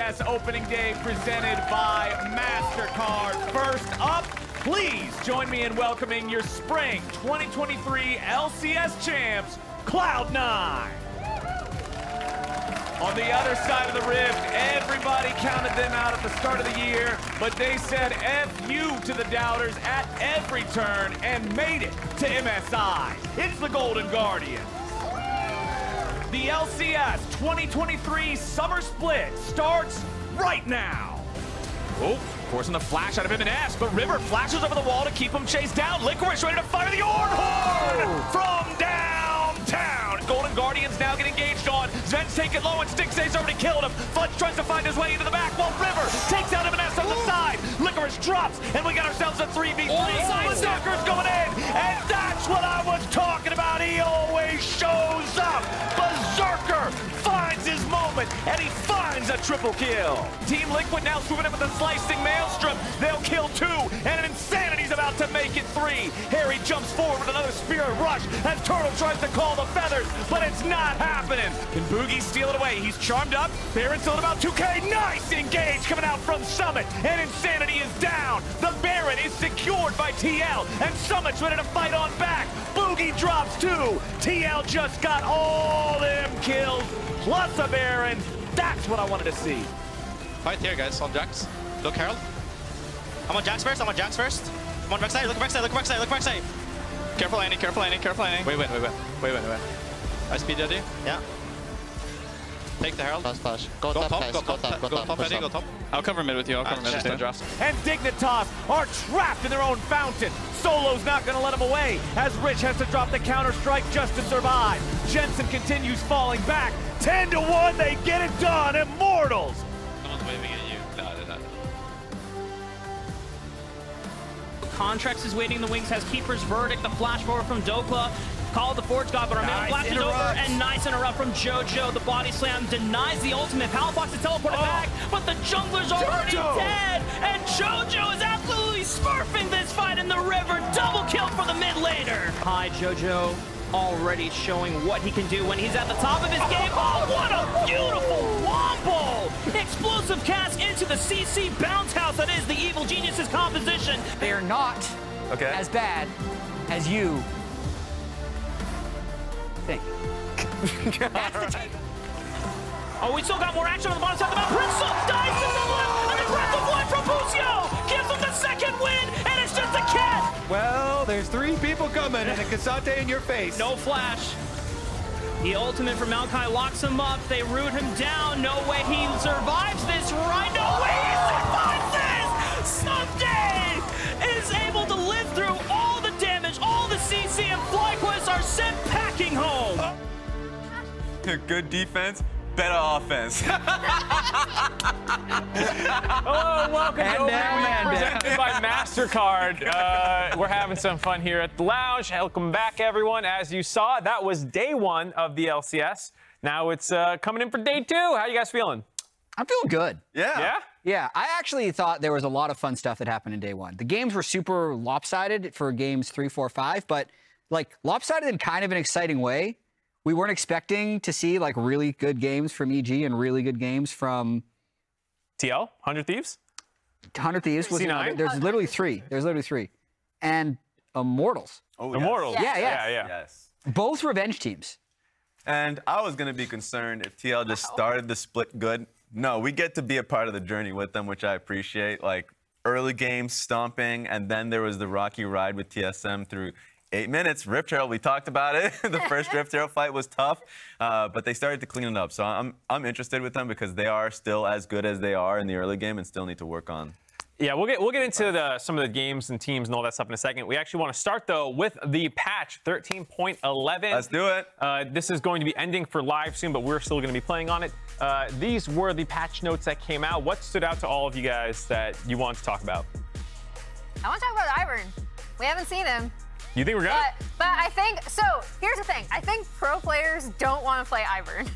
LCS opening day presented by MasterCard. First up, please join me in welcoming your spring 2023 LCS champs, Cloud9. On the other side of the rift, everybody counted them out at the start of the year, but they said F you to the doubters at every turn and made it to MSI. It's the Golden Guardians. The LCS 2023 Summer Split starts right now. Oh, forcing the flash out of him and S, but River flashes over the wall to keep him chased down. Licorice ready to fire the Orn Horn from downtown. Golden Guardians now get engaged on. Zven's taking low and Stixxay's already killed him. Fudge tries to find his way into the back while River takes out Emenes the. Licorice drops, and we got ourselves a 3v3. Berserker's going in, and that's what I was talking about. He always shows up. Finds his moment, and he finds a triple kill. Team Liquid now swooping in with a slicing maelstrom. They'll kill two, and an Insanity's about to make it three. Harry jumps forward with another Spirit Rush as Turtle tries to call the feathers, but it's not happening. Can Boogie steal it away? He's charmed up. Baron still about 2K. Nice engage coming out from Summit, and Insanity is down. The Baron is secured by TL, and Summit's ready to fight on back. Boogie drops two. TL just got all them kills, plus a Baron. That's what I wanted to see. Fight here, guys, on Jax. Look, Herald. I'm on Jax first, I'm on Jax first. I'm on backside, look backside, look backside, look backside. Careful landing, careful landing, careful landing. Wait, wait, wait, wait, wait, wait, wait. I speed ready. Yeah. Take the Herald. Flash, flash. Go, Go top, top, guys. go Go top, top, go go top, top. push go top. top. I'll cover mid with you. I'll cover mid with you. draft. and Dignitas are trapped in their own fountain. Solo's not going to let them away as Rich has to drop the counter strike just to survive. Jensen continues falling back. 10 to 1, they get it done. Immortals. Someone's waving at you. No, no, no. Contractz is waiting in the wings, has Keeper's Verdict, the flash forward from Dokla. Call of the Forge God, but our Nice man flashes over, interrupt. and nice interrupt from JoJo. The body slam denies the ultimate. Palafox is teleported oh. back, but the jungler's already JoJo! dead, and JoJo is absolutely smurfing this fight in the river. Double kill for the mid laner. Hi, JoJo. Already showing what he can do when he's at the top of his game. Oh, what a beautiful wobble! Explosive cast into the CC bounce house that is the Evil Genius's composition. They are not Okay. as bad as you think. That's the take. Oh, we still got more action on the bottom side of the map. Prince dies to the left, and a breath of life from Busio gives him the second win, and it's just a cat. Well, there's three people coming and a K'Sante in your face. No flash. The ultimate from Maokai locks him up. They root him down. No way he survives this right. No way Good defense, better offense. Hello, welcome Man to Open man down. presented by MasterCard. Uh, we're having some fun here at the lounge. Welcome back, everyone. As you saw, that was day one of the LCS. Now it's uh, coming in for day two. How you guys feeling? I'm feeling good. yeah. Yeah? Yeah, I actually thought there was a lot of fun stuff that happened in day one. The games were super lopsided for games three, four, five, but like lopsided in kind of an exciting way. We weren't expecting to see like really good games from EG and really good games from TL, 100 Thieves? Hundred Thieves. Was C9? another- there's literally three. There's literally three, and Immortals. Oh, Immortals. Yeah, yeah. Yeah, yeah. Yes. Both revenge teams. And I was gonna be concerned if TL just started the split good. No, we get to be a part of the journey with them, which I appreciate. Like early game stomping, and then there was the rocky ride with TSM through eight minutes. Rift Herald, we talked about it. the first Rift Herald fight was tough, uh, but they started to clean it up. So I'm I'm interested with them because they are still as good as they are in the early game and still need to work on Yeah, we'll get we'll get into the, some of the games and teams and all that stuff in a second. We actually want to start though with the patch 13.11. Let's do it. Uh, this is going to be ending for live soon, but we're still going to be playing on it. Uh, these were the patch notes that came out. What stood out to all of you guys that you want to talk about? I want to talk about Ivern. We haven't seen him, You think we're good? but but I think so. Here's the thing. I think pro players don't want to play Ivern.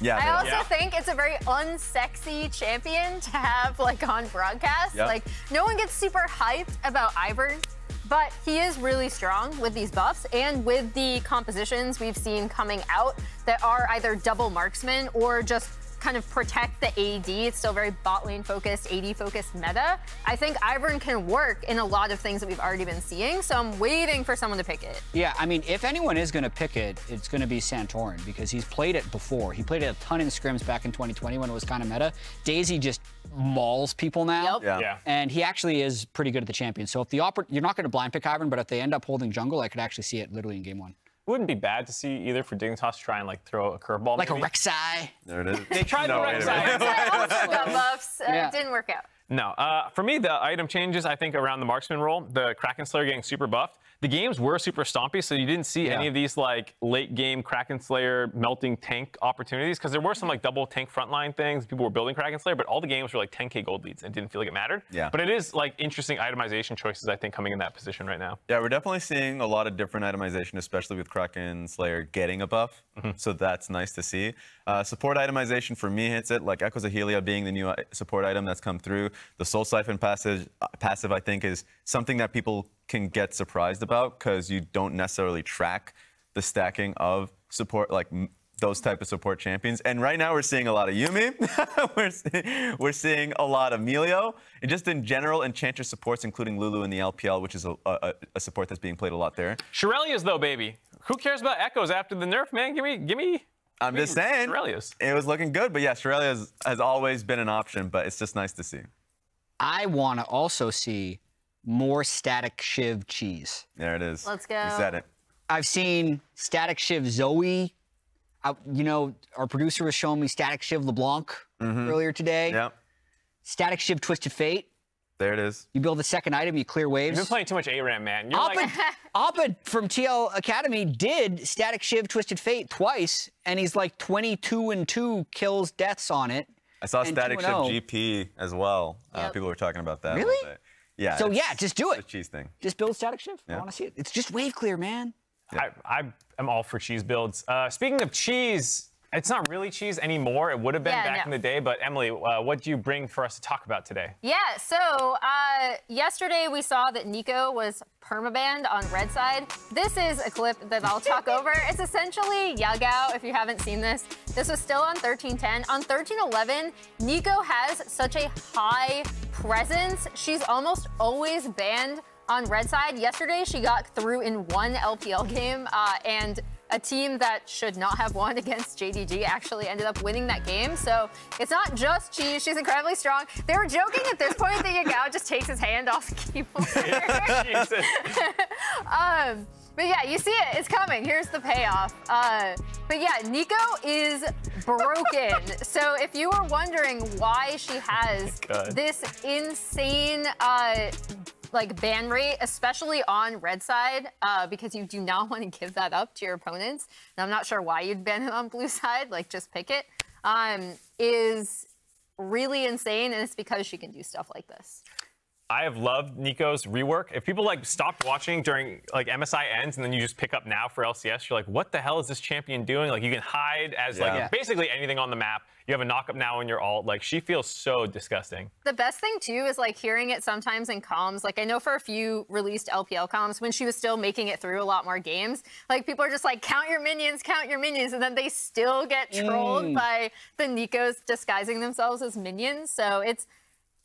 Yeah. I also Yeah. think it's a very unsexy champion to have like on broadcast. Yep. Like no one gets super hyped about Ivern, but he is really strong with these buffs and with the compositions we've seen coming out that are either double marksman or just kind of protect the AD. It's still very bot lane focused, AD focused meta. I think Ivern can work in a lot of things that we've already been seeing. So I'm waiting for someone to pick it. Yeah, I mean, if anyone is going to pick it, it's going to be Santorin because he's played it before. He played it a ton in scrims back in 2020 when it was kind of meta. Daisy just mauls people now. Yep. Yeah. Yeah. And he actually is pretty good at the champion. So if the oppor- you're not going to blind pick Ivern, but if they end up holding jungle, I could actually see it literally in game one. Wouldn't be bad to see either for Dignitas to try and like throw a curveball. Like maybe. a Rek'Sai. There it is. They tried No, the wait a Rek'Sai. also got buffs. Uh, Yeah. It didn't work out. No, uh, for me, the item changes, I think, around the marksman role, the Kraken Slayer getting super buffed. The games were super stompy, so you didn't see any of these like late game Kraken Slayer melting tank opportunities because there were some like double tank frontline things. People were building Kraken Slayer, but all the games were like 10k gold leads and didn't feel like it mattered. Yeah. But it is like interesting itemization choices, I think, coming in that position right now. Yeah, we're definitely seeing a lot of different itemization, especially with Kraken Slayer getting a buff. So that's nice to see. Uh, support itemization for me hits it, like Echoes of Helia being the new uh, support item that's come through. The Soul Siphon passive, uh, passive I think, is something that people can get surprised about because you don't necessarily track the stacking of support, like those type of support champions. And right now we're seeing a lot of Yuumi. we're, see- we're seeing a lot of Milio. And just in general, Enchantress supports, including Lulu in the LPL, which is a, a, a support that's being played a lot there. Shirelias, though, baby. Who cares about Echoes after the nerf, man? Give me, give me. I'm just saying. Shirelias. It was looking good, but yeah, Shirelli has, has always been an option, but it's just nice to see. I want to also see more Statikk Shiv cheese. There it is. Let's go. You said it. I've seen Statikk Shiv Zoe. I, you know, our producer was showing me Statikk Shiv LeBlanc earlier today. Yep. Statikk Shiv Twisted Fate. There it is. You build a second item, you clear waves. You've been playing too much ARAM, man. You're APA, like, APA from TL Academy did Statikk Shiv Twisted Fate twice, and he's like 22 and 2 kills deaths on it. I saw Static 2 Shift and 0. GP as well. Uh, people were talking about that. a Really? Little bit. Yeah. So yeah, just do it's it. a cheese thing. Just build Statikk Shiv. I want to see it. It's just wave clear, man. I, I am all for cheese builds. Uh, speaking of cheese, it's not really cheese anymore. It would have been Yeah, back no. in the day. But Emily, uh, what do you bring for us to talk about today? Yeah, so uh, yesterday we saw that Neeko was permabanned on Red Side. This is a clip that I'll talk over. It's essentially Yagao, if you haven't seen this. This was still on 1310. On 1311, Neeko has such a high presence. She's almost always banned on Red Side. Yesterday, she got through in one LPL game, uh, and a team that should not have won against JDG actually ended up winning that game. So it's not just cheese. She's incredibly strong. They were joking at this point that Yagao just takes his hand off the keyboard. Um, but yeah, you see it. It's coming. Here's the payoff. Uh, but yeah, Neeko is broken. so if you were wondering why she has God. this insane uh, like ban rate, especially on red side, uh, because you do not want to give that up to your opponents. And I'm not sure why you'd ban him on blue side. Like just pick it. Um, is really insane, and it's because she can do stuff like this. I have loved Neeko's rework. If people like stopped watching during like MSI ends and then you just pick up now for LCS, you're like, what the hell is this champion doing? Like you can hide as Yeah. like Yeah. basically anything on the map. You have a knockup now in your alt. Like she feels so disgusting. The best thing too is like hearing it sometimes in comms. Like I know for a few released LPL comms when she was still making it through a lot more games, like people are just like count your minions, count your minions, and then they still get trolled mm. by the Neekos disguising themselves as minions. So it's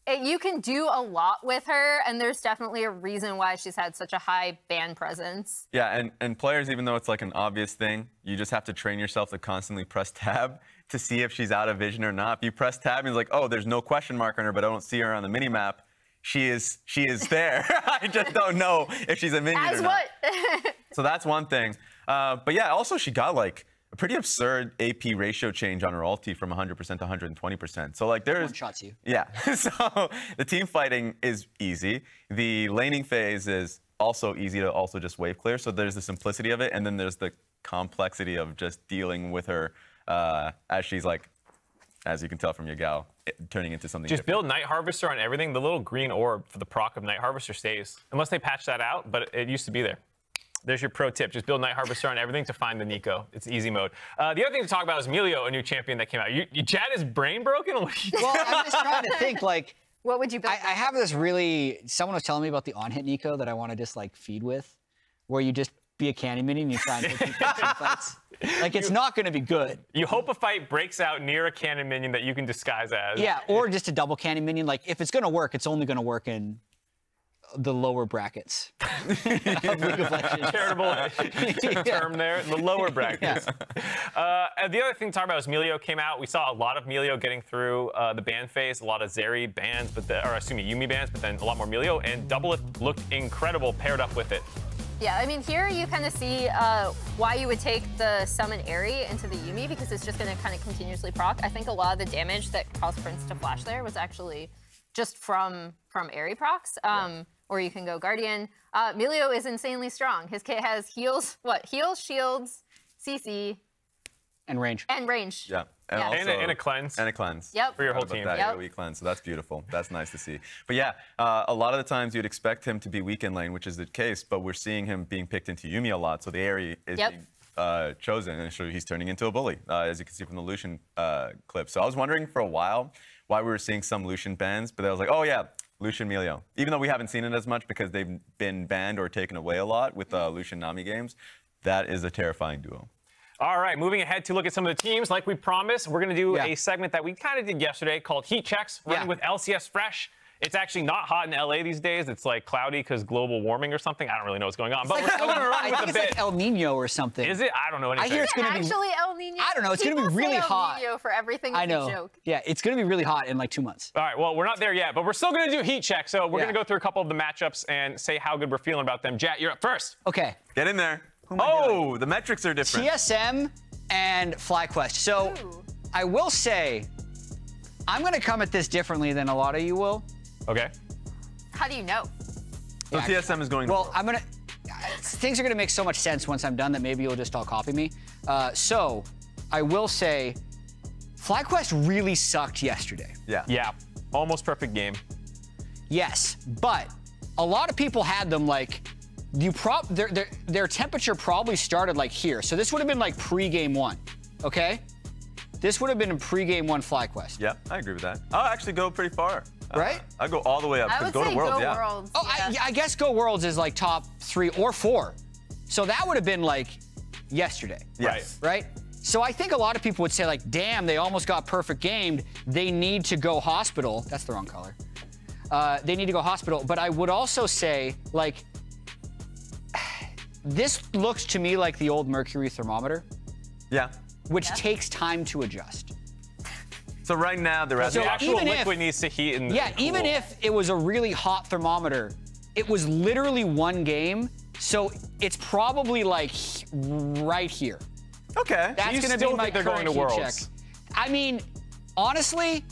it, you can do a lot with her, and there's definitely a reason why she's had such a high ban presence. Yeah, and, and players, even though it's like an obvious thing, you just have to train yourself to constantly press tab to see if she's out of vision or not. If you press tab and it's like, oh, there's no question mark on her, but I don't see her on the mini map. She is she is there. I just don't know if she's a minion As or not. what? So that's one thing. Uh, but yeah, also she got like pretty absurd AP ratio change on her ulti from 100% to 120%. So like there's One shots you. yeah. so the team fighting is easy. The laning phase is also easy to also just wave clear. So there's the simplicity of it, and then there's the complexity of just dealing with her uh, as she's like, as you can tell from Yagao, turning into something. Just different. build Night Harvester on everything. The little green orb for the proc of Night Harvester stays. Unless they patch that out, but it used to be there. There's your pro tip. Just build Night Harvester on everything to find the Neeko. It's easy mode. Uh, the other thing to talk about is Milio, a new champion that came out. You, you Jatt is brain broken? What are you Well, I'm just trying to think like what would you build? I, I have this really. Someone was telling me about the on hit Neeko that I want to just like feed with, where you just be a cannon minion and you try and take fights. Like it's not going to be good. You hope a fight breaks out near a cannon minion that you can disguise as. Yeah, or just a double cannon minion. Like if it's going to work, it's only going to work in the lower brackets of League of Legends. Charitable term there, the lower brackets. Uh, and the other thing to talk about is Milio came out. We saw a lot of Milio getting through uh, the ban phase, a lot of Zeri bans, but the, or excuse me, Yuumi bans, but then a lot more Milio, and Doublelift looked incredible paired up with it. Yeah, I mean, here you kind of see uh, why you would take the summon Aery into the Yuumi because it's just going to kind of continuously proc. I think a lot of the damage that caused Prince to flash there was actually just from from Aery procs. Um, Or you can go Guardian. Uh, Milio is insanely strong. His kit has heals, what? Heals, shields, CC, And range. and range. Yeah. And, Yeah. Also, And a- and a cleanse. And a cleanse. Yep. For your whole team. about That Yep. AoE cleanse. So that's beautiful. That's nice to see. But yeah, uh, a lot of the times you'd expect him to be weak in lane, which is the case, but we're seeing him being picked into Yuumi a lot. So the area is Yep. being uh, chosen, and so he's turning into a bully, uh, as you can see from the Lucian uh, clip. So I was wondering for a while why we were seeing some Lucian bans, but I was like, oh yeah, Lucian Milio. Even though we haven't seen it as much because they've been banned or taken away a lot with uh, Lucian Nami games, that is a terrifying duo. All right, moving ahead to look at some of the teams. Like we promised, we're going to do Yeah. a segment that we kind of did yesterday called Heat Checks, running Yeah. with LCS Fresh. It's actually not hot in LA these days. It's like cloudy because global warming or something. I don't really know what's going on, but we're still going to I run think with a it's bit. like El Nino or something. Is it? I don't know anything. I hear it's going to be. Actually, El Nino. I don't know, it's gonna be People say really El hot. Nino for everything. I that's a know. joke. Yeah, it's going to be really hot in like two months. All right, well, we're not there yet, but we're still going to do Heat Check. So we're Yeah. going to go through a couple of the matchups and say how good we're feeling about them. Jet, you're up first. Okay. Get in there. Oh, the metrics are different. TSM and FlyQuest. So Ooh. I will say, I'm going to come at this differently than a lot of you will. Okay. How do you know? So TSM is going. to Well, war. I'm gonna. Things are gonna make so much sense once I'm done that maybe you'll just all copy me. Uh, so, I will say, FlyQuest really sucked yesterday. yeah. Yeah, almost perfect game. Yes, but a lot of people had them like you prob their, their their temperature probably started like here. So this would have been like pre-game one, okay? This would have been a pre-game one FlyQuest. Yeah, I agree with that. I'll actually go pretty far. Uh, Right? I'll go all the way up. I 'cause would go say to Worlds, go yeah. Worlds. Oh, I, yeah, I guess Go Worlds is like top three or four. So that would have been like yesterday. Yes. right? So I think a lot of people would say like, damn, they almost got perfect gamed. They need to go hospital. That's the wrong color. Uh, they need to go hospital. But I would also say like, this looks to me like the old mercury thermometer, Yeah. Which takes time to adjust. So right now they're at So The the actual even if- liquid needs to heat and Yeah, and even if it was a really hot thermometer, it was literally one game. So it's probably like right here. Okay. That's you going to be my they're going current to Worlds? check. I mean, honestly,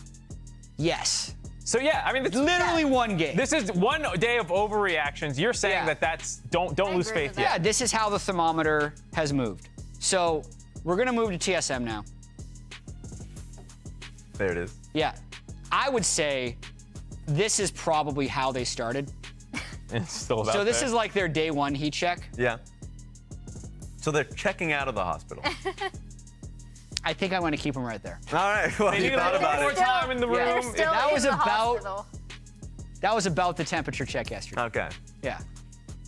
yes. So yeah, I mean, it's Literally one game. This is one day of overreactions. You're saying Yeah. that that's don't don't I lose faith yet. yeah, this is how the thermometer has moved. So we're going to move to TSM now. There it is. Yeah. I would say this is probably how they started. It's still about So this there. is like their day one heat check. Yeah. So they're checking out of the hospital. I think I want to keep them right there. All right. Well, They you need a thought little about more it. time in the room. Yeah. Still that in was the about- hospital. That was about the temperature check yesterday. Okay. Yeah.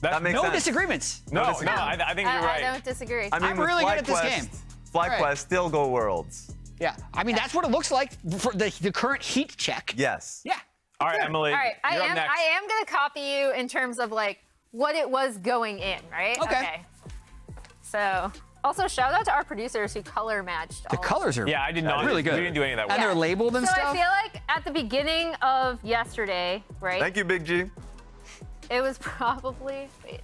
That makes No sense. disagreements. no, no, disagreement. I, I think I, you're right. I don't disagree. I mean, I'm with really good at this FlyQuest- game. FlyQuest Right. still go Worlds. Yeah. I mean, that's what it looks like for the, the current heat check. Yes. Yeah. All right, Emily. All right, I you're up am. next. I am gonna copy you in terms of like what it was going in, right? Okay. So, also shout out to our producers who color matched. The all colors are Yeah, I did not. really good. We didn't do any of that. And work. they're labeled and So stuff. I feel like at the beginning of yesterday, right? Thank you, Big G. It was probably. Wait,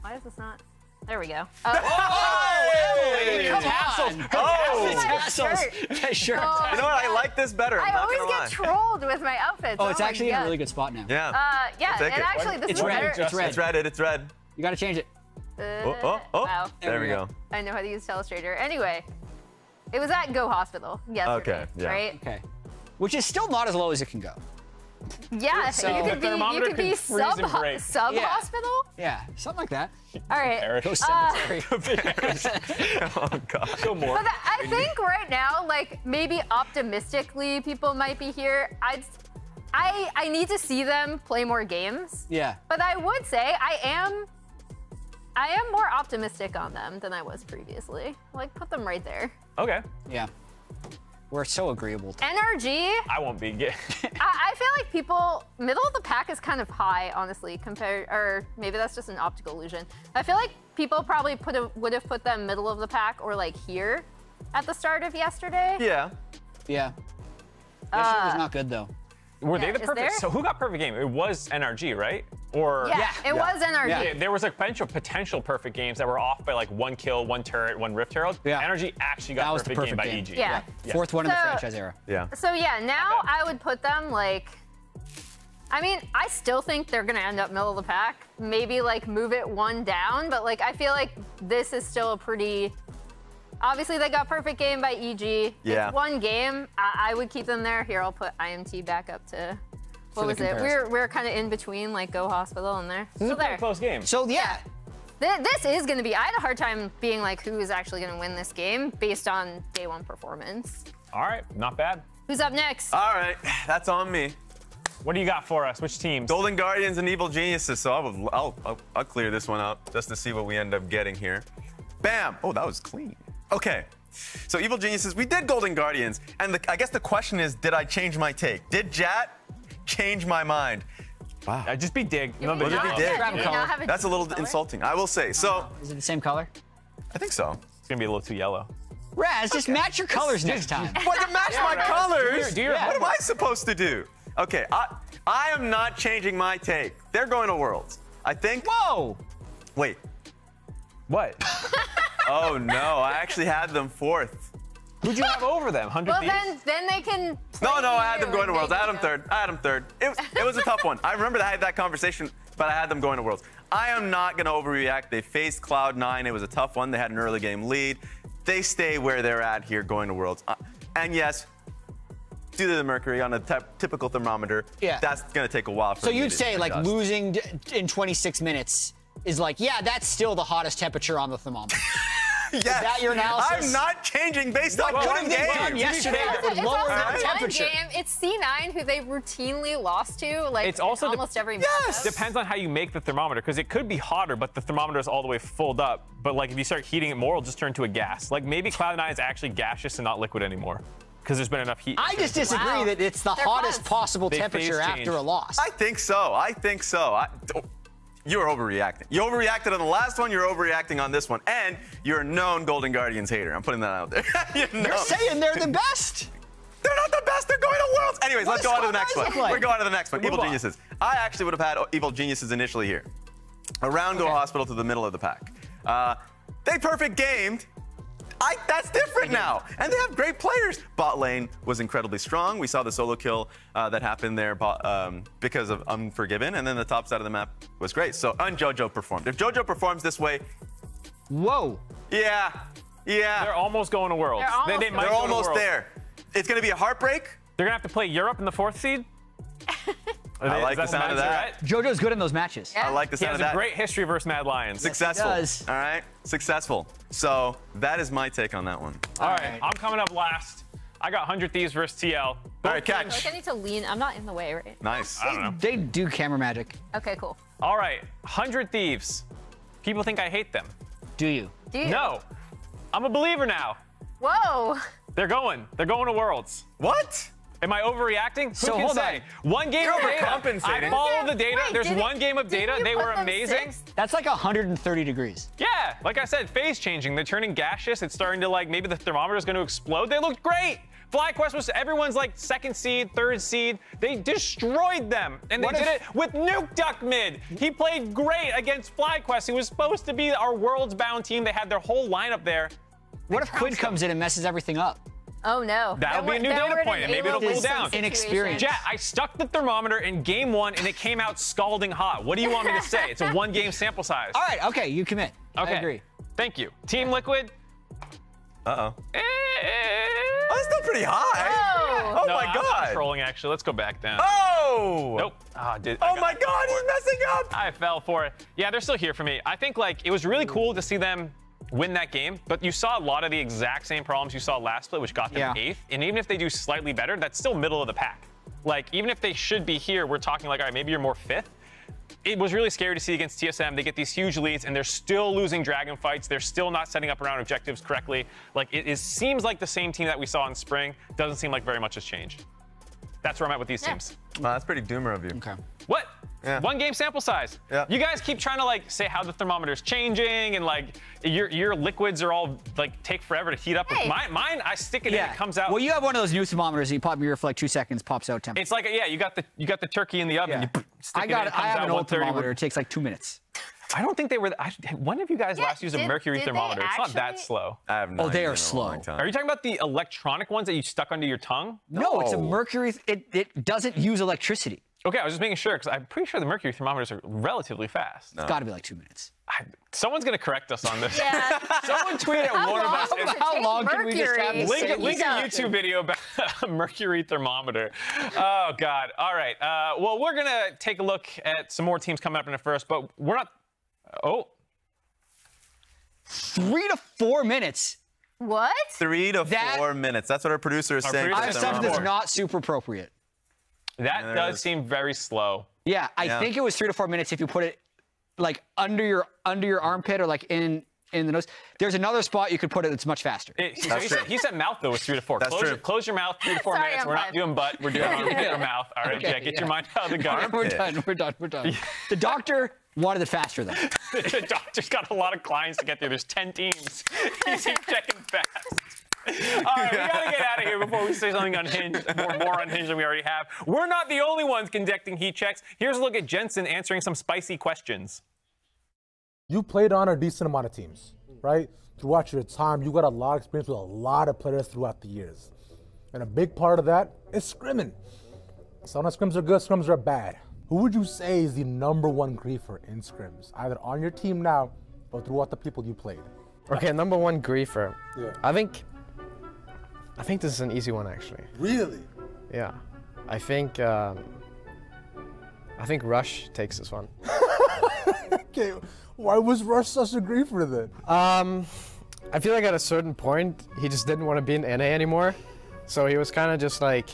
why is this not? There we go. Uh, Hey, Come tassels. on. Oh. my Tassels. shirt. Sure. Oh, You know what? I like this better. I'm I always gonna get lie. trolled with my outfits. Oh, it's my actually in a really good spot now. Yeah. Uh, yeah, and it. actually, this It's is red. better. It's red. it's red. It's red. You got to change it. Uh, Oh, oh, oh. Wow. There, we go. I know how to use Telestrator. Anyway, it was at Go Hospital yesterday, Okay, yeah. right? Okay. Which is still not as low as it can go. Yeah, So- you The could be, you thermometer could be sub and break. sub Yeah. hospital. Yeah, something like that. All right. Perish. Go Uh, oh God. Go more. But I think right now, like maybe optimistically, people might be here. I'd, I I need to see them play more games. yeah. But I would say I am I am more optimistic on them than I was previously. Like, put them right there. Okay. Yeah. We're so agreeable. NRG, I won't be. Get, I, I feel like people middle of the pack is kind of high, honestly, compared, or maybe that's just an optical illusion. I feel like people probably put a, would have put them middle of the pack or like here at the start of yesterday. Yeah. Yeah. Yesterday was uh, not good though. were they the perfect? there? So who got perfect game? It was NRG, right? Or Yeah, Yeah, it yeah, was NRG. yeah. Yeah, there was a bunch of potential perfect games that were off by like one kill, one turret, one Rift Herald. Yeah. NRG actually got That was the perfect, perfect game, game. by EG. Yeah. Yeah. Fourth one in the franchise era. Yeah. So yeah, now. I would put them like. I mean, I still think they're gonna end up middle of the pack. Maybe like move it one down, but like I feel like this is still a pretty. Obviously, they got perfect game by EG. Yeah. It's one game. I, I would keep them there. Here, I'll put IMT back up to. What was it? We're we're kind of in between like Go Hospital and there. This is So a there. close game. So yeah, Th- This is going to be. I had a hard time being like, who is actually going to win this game based on day one performance. All right, not bad. Who's up next? All right, that's on me. What do you got for us? Which teams? Golden Guardians and Evil Geniuses. So I'll, I'll, I'll, I'll clear this one up just to see what we end up getting here. Bam! Oh, that was clean. Okay. So Evil Geniuses, we did Golden Guardians, and the, I guess the question is, did I change my take? Did Jatt change my mind? Wow. Uh, just be dig. Did No we big Look at not- me deal. dig. yeah, did we Grab not color. have a That's a little color? insulting. I will say. So is it the same color? I think so. It's gonna be a little too yellow. Raz, just match your colors next time. What to match my right. colors? Do your- do your what am. I supposed to do? Okay, I I am not changing my take. They're going to Worlds. I think. Whoa! Wait. What? Oh no, I actually had them fourth. Who'd you have over them? 100 Well, then, then they can. No, no, I had them going to Worlds. I had them third. I had them third. It, was- it was a tough one. I remember that I had that conversation, but I had them going to Worlds. I am not going to overreact. They faced Cloud9. It was a tough one. They had an early game lead. They stay where they're at here going to Worlds. Uh, and yes, due to the mercury on a typical thermometer, Yeah. that's going to take a while for So you'd say like adjust. losing d- in 26 minutes is like, yeah, that's still the hottest temperature on the thermometer. yes. that your analysis? I'm not changing based on What one could've game. done yesterday It's that would lower also that temperature? game. It's C9 who they routinely lost to, like It's also in dep- almost every Yes! matchup. Depends on how you make the thermometer, because it could be hotter, but the thermometer is all the way filled up. But like if you start heating it more, it'll just turn to a gas. Like maybe Cloud9 is actually gaseous and not liquid anymore, because there's been enough heat. I just disagree Wow. that it's the They're hottest close. possible They temperature after a loss. I think so. I think so. I, you're overreacting. You overreacted on the last one. You're overreacting on this one, and you're a known Golden Guardians hater. I'm putting that out there. you know. You're saying they're the best. They're not the best. They're going to Worlds. Anyways, What let's go on to the next one. like? We're going to the next one. Evil on. Geniuses. I actually would have had Evil Geniuses initially here. Around Go Hospital to the middle of the pack. Uh, they perfect gamed. I, that's different now. And they have great players. Bot lane was incredibly strong. We saw the solo kill uh, that happened there bo- um, because of Unforgiven. And then the top side of the map was great. So UnJojo performed. If JoJo performs this way, Whoa. yeah, yeah. They're almost going to Worlds. They're They, they almost might They're go to almost Worlds. there. It's going to be a heartbreak. They're gonna have to play Europe in the fourth seed. Are I like is the sound of Mads that. at? JoJo's good in those matches. Yeah. I like the He sound has of a that. great history versus Mad Lions. Successful. does. All right. Successful. So that is my take on that one. All right, I'm coming up last. I got 100 Thieves versus TL. All right, catch. Like, I need to lean. I'm not in the way, right? Nice. I don't know. They do camera magic. Okay, cool. All right, 100 Thieves. People think I hate them. Do you? Do you? No, I'm a believer now. Whoa. They're going. They're going to Worlds. What? Am I overreacting? Who So can hold say? One game You're of data. overcompensating. I follow the data. Wait, There's didn't- one game of data. They were amazing. sixth? That's like 130 degrees. Yeah, like I said, phase changing. They're turning gaseous. It's starting to like maybe the thermometer is going to explode. They looked great. FlyQuest was everyone's like second seed, third seed. They destroyed them, and they What did if- it with Nukeduck mid. He played great against FlyQuest. He was supposed to be our world's bound team. They had their whole lineup there. What if Quid comes in and messes everything up? Oh no. That'll Then be a new data point, and maybe it'll cool down. situation. Inexperienced. Jet, I stuck the thermometer in game one, and it came out scalding hot. What do you want me to say? It's a one-game sample size. All right, okay, you commit. Okay. I agree. Thank you. Team Liquid. Uh-oh. eh, Oh, that's still pretty high. Whoa. Oh no, my I'm- god. I'm trolling actually. Let's go back down. Oh. Nope. Ah, did, Oh my god, he's messing up. I fell for it. Yeah, they're still here for me. I think like it was really cool to see them win that game, but you saw a lot of the exact same problems you saw last split, which got them Yeah. eighth. And even if they do slightly better, that's still middle of the pack. Like even if they should be here, we're talking like, all right, maybe you're more fifth. it was really scary to see against TSM. They get these huge leads and they're still losing dragon fights. They're still not setting up around objectives correctly. Like it seems like the same team that we saw in spring. Doesn't seem like very much has changed. That's where I'm at with these Yeah. teams. Wow, that's pretty doomer of you. Okay. What? Yeah. One game sample size. Yeah. You guys keep trying to like say how the thermometer's changing and like your your liquids are all like take forever to heat up. Hey. Mine, mine, I stick it in, it comes out. Well, you have one of those new thermometers. That you pop in your for like two seconds, pops out temperature. it's like yeah, you got the you got the turkey in the oven. Yeah. You stick I it got. in, it I have out an old thermometer. It takes like two minutes. I don't think they were. I, when have you guys Yeah, last used a mercury did they thermometer? It's not that slow. I have not Oh, they are it in slow. Are you talking about the electronic ones that you stuck under your tongue? No, it's a mercury. It it doesn't use electricity. Okay, I was just making sure because I'm pretty sure the mercury thermometers are relatively fast. It's got to be like two minutes. I, someo's gonna correct us on this. Yeah. Someone tweet at How one of us. does it How take long can we just have Link, link a? YouTube video about a mercury thermometer. Oh God! All right. Uh, well, we're gonna take a look at some more teams coming up in the first, but we're not. Oh, Three to four minutes. What? Three to That- four minutes. That's what our producer is Our saying. producer I have It's stuff that's not super appropriate. That there does seem very slow. Yeah, I Yeah. think it was three to four minutes if you put it like under your under your armpit or like in in the nose. There's another spot you could put it that's much faster. It, he, That's he true. said, he said mouth though was three to four. That's close, true. Your, close your mouth. Three to four Sorry, minutes. I'm We're not doing butt. We're doing armpit or mouth. All right. Okay, yeah. Get yeah. your mind out of the gutter. we're done. We're done. We're done. The doctor wanted it faster though. the doctor's got a lot of clients to get through. There's 10 teams. He's checking fast. All right, we gotta get out of here before we say something unhinged, more, more unhinged than we already have. We're not the only ones conducting heat checks. Here's a look at Jensen answering some spicy questions. you played on a decent amount of teams, right? Throughout your time, you got a lot of experience with a lot of players throughout the years. And a big part of that is scrimming. Some of scrims are good, scrims are bad. Who would you say is the number one griefer in scrims, either on your team now or throughout the people you played? Okay, number one griefer. Yeah. I think. I think this is an easy one actually. Really? Yeah, I think. Um, I think Rush takes this one. Okay, why was Rush such a griefer then? Um, I feel like at a certain point he just didn't want to be in NA anymore, so he was kind of just like.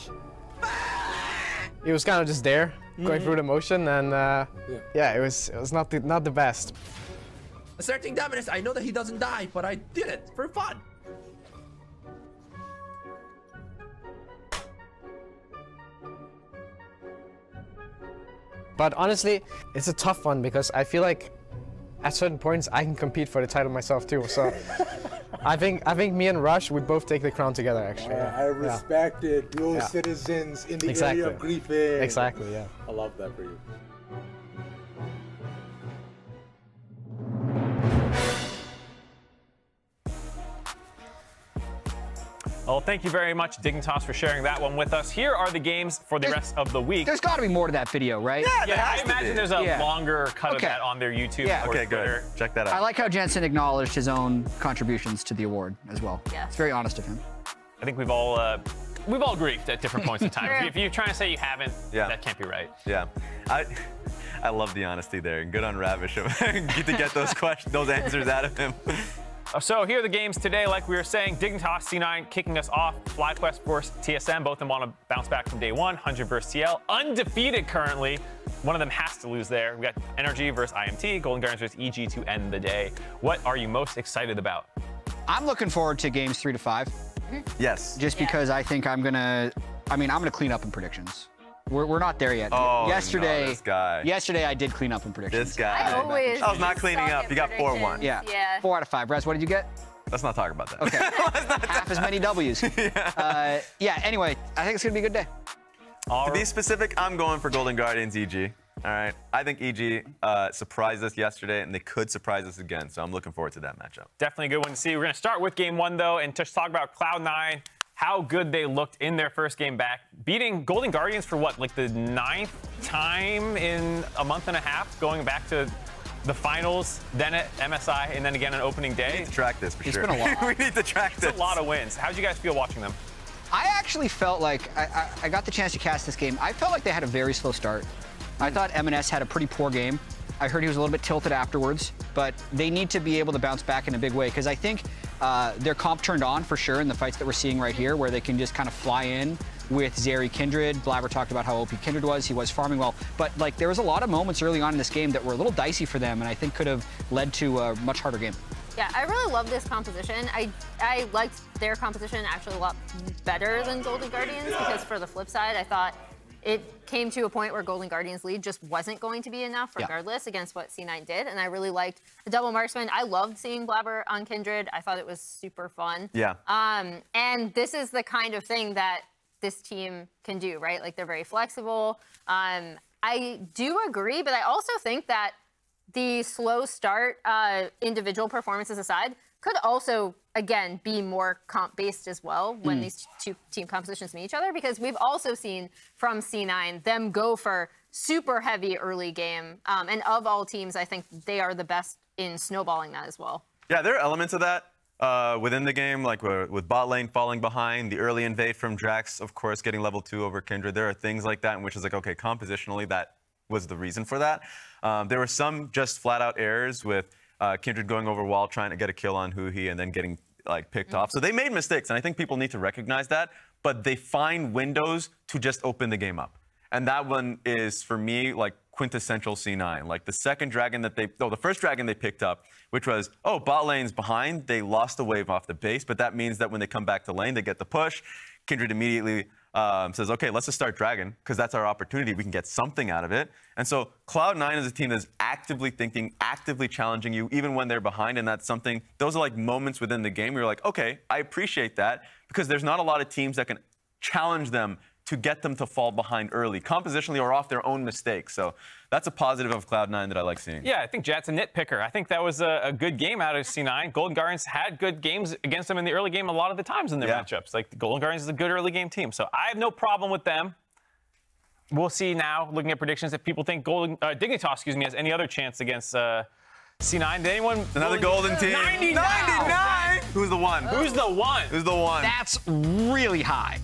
He was kind of just there, going through the motion, and uh, Yeah. yeah, it was it was not the not the best. Asserting dominance, I know that he doesn't die, but I did it for fun. But honestly, it's a tough one because I feel like at certain points I can compete for the title myself too. So I think I think me and Rush we both take the crown together actually. yeah. I respect it. Dual Yeah. citizens in the Exactly. area of griefing. Exactly, yeah. I love that for you. Well, thank you very much, Dignitas, for sharing that one with us. Here are the games for the There's- rest of the week. There's got to be more to that video, right? Yeah, I imagine there's a Yeah. longer cut Okay. of that on their YouTube Yeah. or Okay, Twitter. good. Check that out. I like how Jensen acknowledged his own contributions to the award as well. Yes. It's very honest of him. I think we've all uh, we've all griefed at different points in time. True. if, you, are trying to say you haven't, Yeah. that can't be right. Yeah, I I love the honesty there. and Good on Ravish get to get those questions, those answers out of him. So here are the games today. Like we were saying, Dignitas C9 kicking us off. FlyQuest versus TSM. Both of them want to bounce back from day one. 100 versus TL. Undefeated currently. One of them has to lose there. We got Energy versus IMT. Golden Guardians versus EG to end the day. What are you most excited about? I'm looking forward to games three to five, Yes. just Yeah. because I think I'm gonna. I mean, I'm gonna clean up in predictions. We're, we're not there yet. Oh, no, yesterday, this guy. yesterday I did clean up in predictions. This guy. I always. I was not cleaning up. You got four one. Yeah. Yeah. Four out of five. Raz, what did you get? Let's not talk about that. Okay. Half as many W's. yeah. Uh, yeah. Anyway, I think it's gonna be a good day. All To be specific, I'm going for Golden Guardians EG. All right. I think EG uh, surprised us yesterday, and they could surprise us again. So I'm looking forward to that matchup. Definitely a good one to see. We're going to start with game one, though, and just talk about Cloud9, how good they looked in their first game back, beating Golden Guardians for what, like the ninth time in a month and a half, going back to the finals, then at MSI, and then again on opening day. We need to track this for It's sure. been a while. we need to track this. It's a lot of wins. How'd you guys feel watching them? I actually felt like I, I, I got the chance to cast this game. I felt like they had a very slow start. I thought Emenes had a pretty poor game. I heard he was a little bit tilted afterwards, but they need to be able to bounce back in a big way because I think uh, their comp turned on for sure in the fights that we're seeing right here, where they can just kind of fly in, with Zeri Kindred. Blaber talked about how OP Kindred was. He was farming well. But like there was a lot of moments early on in this game that were a little dicey for them and I think could have led to a much harder game. Yeah, I really love this composition. I I liked their composition actually a lot better than Golden Guardians because for the flip side, I thought it came to a point where Golden Guardians lead just wasn't going to be enough Yeah. regardless against what C9 did. And I really liked the double marksman. I loved seeing Blaber on Kindred. I thought it was super fun. Yeah. Um, and this is the kind of thing that this team can do, right? Like they're very flexible. Um, I do agree, but I also think that the slow start, uh, individual performances aside, could also again be more comp based as well when Mm. these two team compositions meet each other because we've also seen from C9 them go for super heavy early game. Um, and of all teams, I think they are the best in snowballing that as well. Yeah, there are elements of that uh, within the game, like with bot lane falling behind, the early invade from Drax, of course, getting level two over Kindred. There are things like that in which is like, okay, compositionally, that was the reason for that. Um, there were some just flat out errors with uh, Kindred going over wall, trying to get a kill on Huhi, and then getting like picked off. So they made mistakes, and I think people need to recognize that. But they find windows to just open the game up. And that one is, for me, like quintessential C9. Like the second dragon that they, oh, the first dragon they picked up, which was, oh, bot lane's behind. They lost a wave off the base, but that means that when they come back to lane, they get the push. Kindred immediately um, says, okay, let's just start dragon because that's our opportunity. We can get something out of it. And so Cloud9 is a team that's actively thinking, actively challenging you, even when they're behind. And that's something, those are like moments within the game where you're like, okay, I appreciate that because there's not a lot of teams that can challenge them to get them to fall behind early, compositionally or off their own mistakes. So that's a positive of Cloud9 that I like seeing. Yeah, I think Jatt's a nitpicker. I think that was a, a good game out of C9. Golden Guardians had good games against them in the early game a lot of the times in their Yeah. matchups. Like Golden Guardians is a good early game team, so I have no problem with them. We'll see now, looking at predictions, if people think Golden uh, Dignitas, excuse me, has any other chance against uh, C9. Did anyone? Another golden team. 99. 99! Who's the one? Who's the one? Who's the one? That's really high.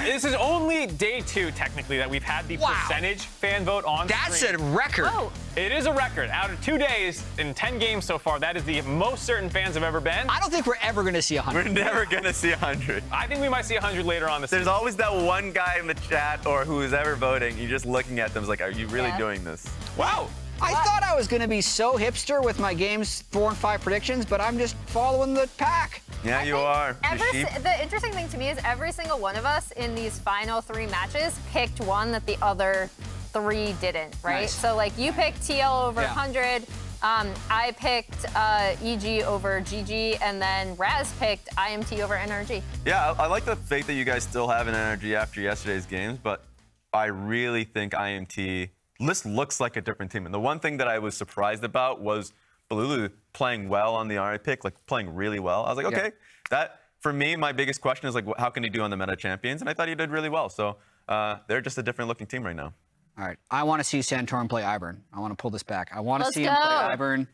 This is only day two, technically, that we've had the Wow. percentage fan vote on. That's stream. a record. Oh, It is a record. Out of two days in 10 games so far, that is the most certain fans have ever been. I don't think we're ever going to see 100. We're never going to see 100. I think we might see 100 later on this There's always that one guy in the chat or who is ever voting. You're just looking at them, it's like, are you really Yeah. doing this? Wow. I thought I was going to be so hipster with my games four and five predictions, but I'm just following the pack. Yeah, you are. Every, sheep. the interesting thing to me is every single one of us in these final three matches picked one that the other three didn't, right? Nice. So like you picked TL over Yeah. 100. Um, I picked uh, EG over GG, and then Raz picked IMT over NRG. Yeah, I, I like the faith that you guys still have in energy after yesterday's games, but I really think IMT this looks like a different team. And the one thing that I was surprised about was Balulu playing well on the RA pick, like playing really well. I was like, Yeah. okay, that for me, my biggest question is like, how can he do on the meta champions? And I thought he did really well. So uh, they're just a different looking team right now. All right. I want to see Santorin play Ivern. I want to pull this back. I want to Let's see him play go. Ivern.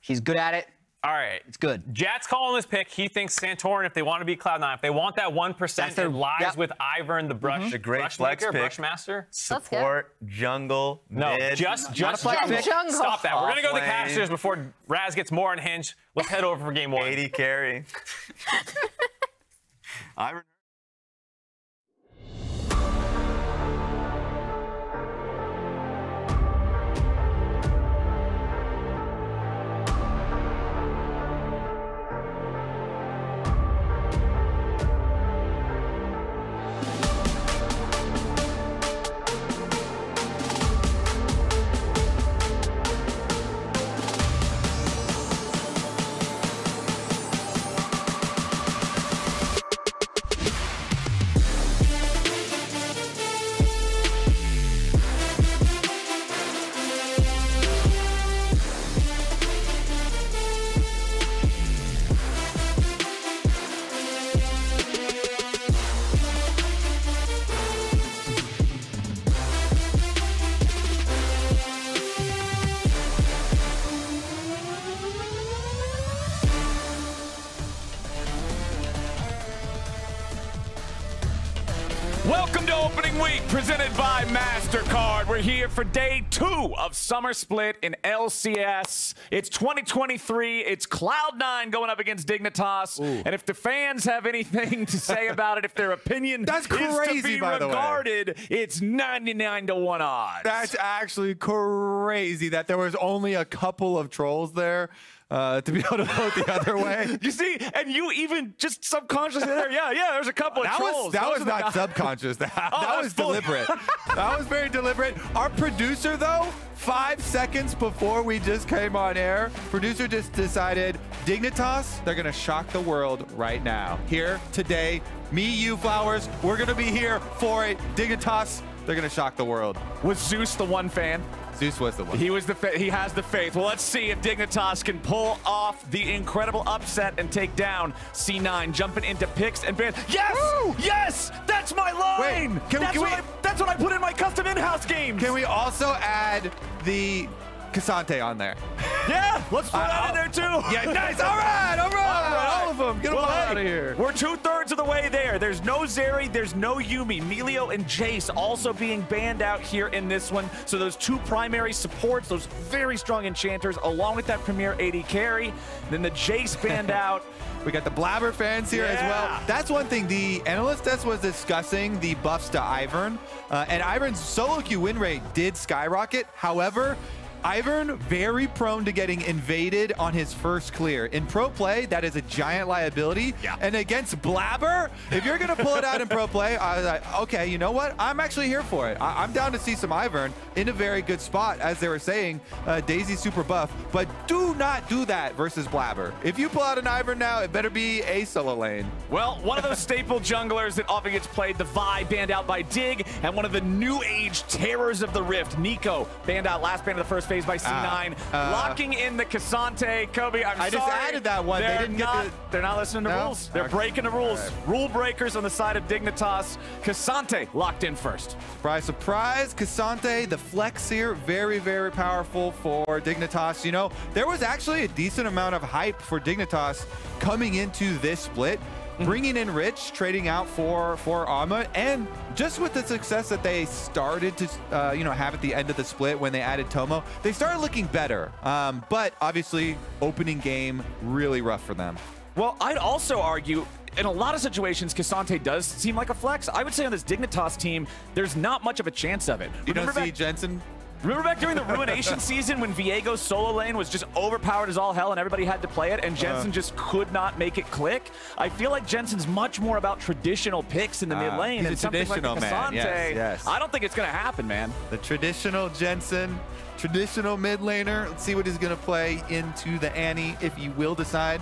He's good at it. All right. It's good. Jatt's calling this pick. He thinks Santorin, if they want to beat Cloud9, if they want that 1%, That's their- it lies yep. with Ivern, the brush, mm-hmm. The great brush flex maker, pick. brush master. Support, jungle, No, mid. just, just, jungle. pick. Jungle. Stop that. We're going to go to the casters before Raz gets more unhinged. Let's head over for game one. 80 carry. I here for day two of Summer Split in LCS. It's 2023. It's Cloud9 going up against Dignitas. And if the fans have anything to say about it, if their opinion That's is to crazy, be regarded, it's 99 to 1 odds. That's actually crazy that there was only a couple of trolls there uh, to be able to vote the other way. You see, and you even just subconsciously there, yeah, yeah, there's a couple of That trolls. was that Those was not guys- subconscious. That, Oh, that that's was fully- deliberate. that was very deliberate. Our producer, though, five seconds before we just came on air, producer just decided Dignitas, they're gonna shock the world right now. Here today, me, you, flowers, we're gonna be here for it. Dignitas, they're gonna shock the world. Was Zeus the one fan? Zeus was the one. He was the fa- he has the faith. Well, let's see if Dignitas can pull off the incredible upset and take down C9, jumping into picks and bans. Yes, yes, that's my line. Wait, can that's, can what we- I, that's what I put in my custom in-house games. Can we also add the K'Sante on there? Yeah, let's put that in there too. Yeah, nice. All right, all right, all of them. Get them Well, all hey, out of here. We're two thirds of the way there. There's no Zeri, there's no Yuumi. Milio and Jayce also being banned out here in this one. So those two primary supports, those very strong enchanters, along with that premier AD carry. Then the Jayce banned out. We got the Blaber fans here as well. That's one thing. The analyst desk was discussing the buffs to Ivern, uh, and Ivern's solo queue win rate did skyrocket. However, Ivern very prone to getting invaded on his first clear. In pro play, that is a giant liability. Yeah. And against Blaber, if you're gonna pull it out in pro play, I was like, okay, you know what? I'm actually here for it. I- I'm down to see some Ivern in a very good spot, as they were saying. Uh, Daisy super buff, but do not do that versus Blaber. If you pull out an Ivern now, it better be a solo lane. Well, one of those staple junglers that often gets played, the Vi, banned out by Dig, and one of the new age terrors of the Rift, Neeko, banned out last ban of the first phase by C9, uh, locking in the K'Sante. Kobe, I'm I just sorry. added that one. They They're didn't get not, the- They're not listening to No? rules. They're Okay. breaking the rules. Right. Rule breakers on the side of Dignitas. K'Sante locked in first. Surprise, surprise. K'Sante, the flex here, very, very powerful for Dignitas. You know, there was actually a decent amount of hype for Dignitas coming into this split. Bringing in Rich, trading out for for Armut, and just with the success that they started to, uh, you know, have at the end of the split when they added Tomo, they started looking better. Um, but obviously, opening game really rough for them. Well, I'd also argue in a lot of situations, K'Sante does seem like a flex. I would say on this Dignitas team, there's not much of a chance of it. You Remember don't see back- Jensen Remember back during the Ruination season when Viego's solo lane was just overpowered as all hell and everybody had to play it and Jensen Uh. just could not make it click? I feel like Jensen's much more about traditional picks in the mid Ah, lane and something like the traditional man. K'Sante. Yes, yes. I don't think it's going to happen, man. The traditional Jensen, traditional mid laner. Let's see what he's going to play into the Annie if he will decide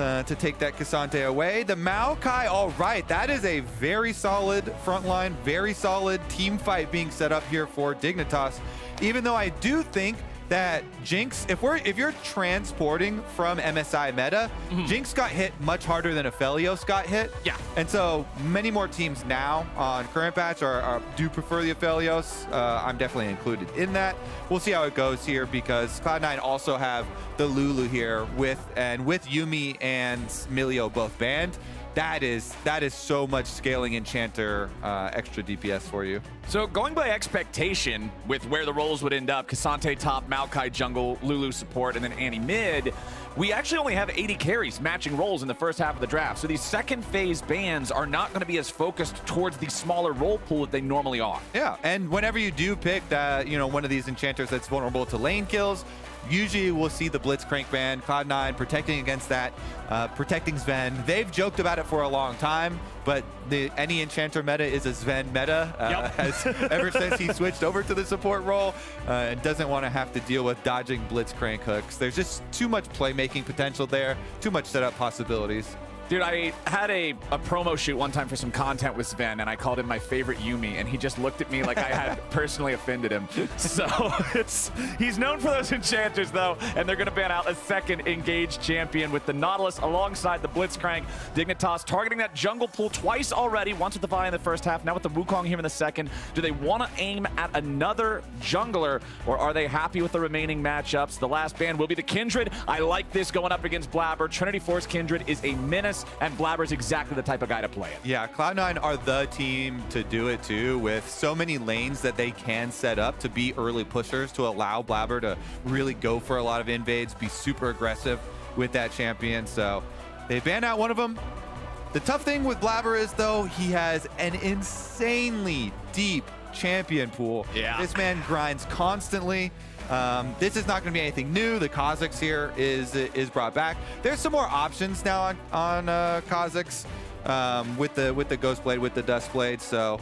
uh, to take that K'Sante away. The Maokai, all right, that is a very solid front line, very solid team fight being set up here for Dignitas. Even though I do think that Jinx, if we're if you're transporting from MSI meta, Jinx got hit much harder than Aphelios got hit. Yeah. And so many more teams now on current patch are, are do prefer the Aphelios. Uh, I'm definitely included in that. We'll see how it goes here because Cloud9 also have the Lulu here with and with Yuumi and Milio both banned. That is that is so much scaling enchanter uh, extra DPS for you. So going by expectation with where the roles would end up, K'Sante top, Maokai jungle, Lulu support, and then Annie mid, we actually only have AD carries matching roles in the first half of the draft. So these second phase bans are not going to be as focused towards the smaller role pool that they normally are. Yeah, and whenever you do pick that, you know, one of these enchanters that's vulnerable to lane kills, usually we'll see the Blitzcrank ban, Cloud9 protecting against that, uh, protecting Zven. They've joked about it for a long time, but the any enchanter meta is a Zven meta. Uh, Yep. has, ever since he switched over to the support role, uh, and doesn't want to have to deal with dodging Blitzcrank hooks. There's just too much playmaking potential there, too much setup possibilities. Dude, I had a, a promo shoot one time for some content with Zven, and I called him my favorite Yuumi, and he just looked at me like I had personally offended him. So it's he's known for those enchanters, though, and they're going to ban out a second engaged champion with the Nautilus alongside the Blitzcrank. Dignitas targeting that jungle pool twice already, once with the Vi in the first half, now with the Wukong here in the second. Do they want to aim at another jungler, or are they happy with the remaining matchups? The last ban will be the Kindred. I like this going up against Blaber. Trinity Force Kindred is a menace. This, and Blaber's exactly the type of guy to play it. Yeah, Cloud9 are the team to do it too, with so many lanes that they can set up to be early pushers to allow Blaber to really go for a lot of invades, be super aggressive with that champion. So they banned out one of them. The tough thing with Blaber is, though, he has an insanely deep champion pool. Yeah. This man grinds constantly. Um, this is not going to be anything new. The Kha'Zix here is is brought back. There's some more options now on on uh, Kha'Zix um, with the with the Ghost Blade, with the Dusk Blade. So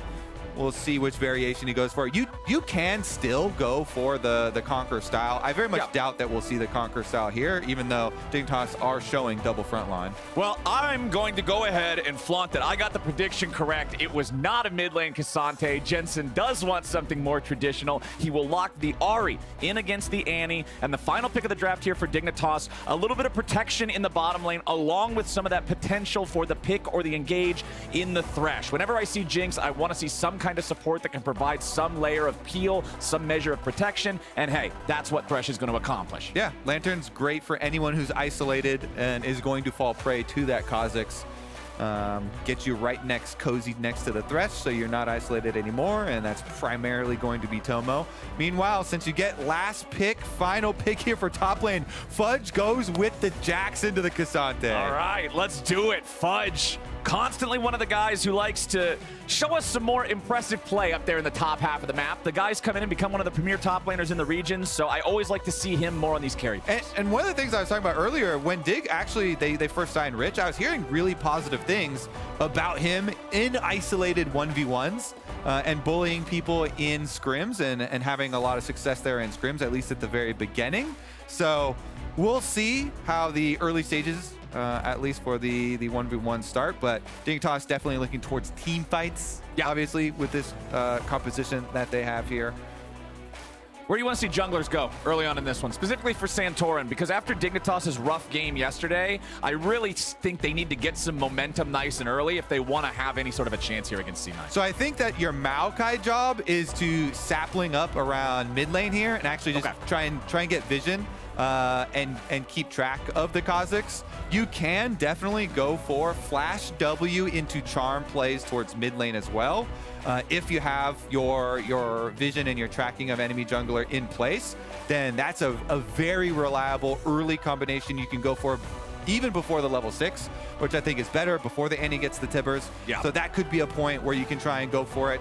we'll see which variation he goes for. You you can still go for the the Conquer style. I very much Yeah. doubt that we'll see the Conquer style here, even though Dignitas are showing double front line. Well, I'm going to go ahead and flaunt that I got the prediction correct. It was not a mid lane K'Sante. Jensen does want something more traditional. He will lock the Ahri in against the Annie. And the final pick of the draft here for Dignitas, a little bit of protection in the bottom lane, along with some of that potential for the pick or the engage in the Thresh. Whenever I see Jinx, I want to see some kind of support that can provide some layer of peel, some measure of protection. And hey, that's what Thresh is going to accomplish. Yeah, Lantern's great for anyone who's isolated and is going to fall prey to that Kha'Zix. Um, get you right next, cozy next to the Thresh, so you're not isolated anymore, and that's primarily going to be Tomo. Meanwhile, since you get last pick, final pick here for top lane, Fudge goes with the Jax into the K'Sante. All right, let's do it. Fudge, constantly one of the guys who likes to show us some more impressive play up there in the top half of the map. The guys come in and become one of the premier top laners in the region, so I always like to see him more on these carry And, and one of the things I was talking about earlier, when Dig actually they, they first signed Rich, I was hearing really positive things about him in isolated 1v1s uh, and bullying people in scrims and, and having a lot of success there in scrims, at least at the very beginning. So we'll see how the early stages, uh, at least for the, the 1v1 start, but Dignitas definitely looking towards team fights, yeah. obviously, with this uh, composition that they have here. Where do you want to see junglers go early on in this one, specifically for Santorin? Because after Dignitas' rough game yesterday, I really think they need to get some momentum nice and early if they want to have any sort of a chance here against C9. So I think that your Maokai job is to sapling up around mid lane here and actually just try and try and get vision uh, and and keep track of the Kha'Zix. You can definitely go for flash W into charm plays towards mid lane as well. Uh, if you have your your vision and your tracking of enemy jungler in place, then that's a, a very reliable early combination you can go for even before the level six, which I think is better before the Annie gets the Tibbers. Yeah. So that could be a point where you can try and go for it.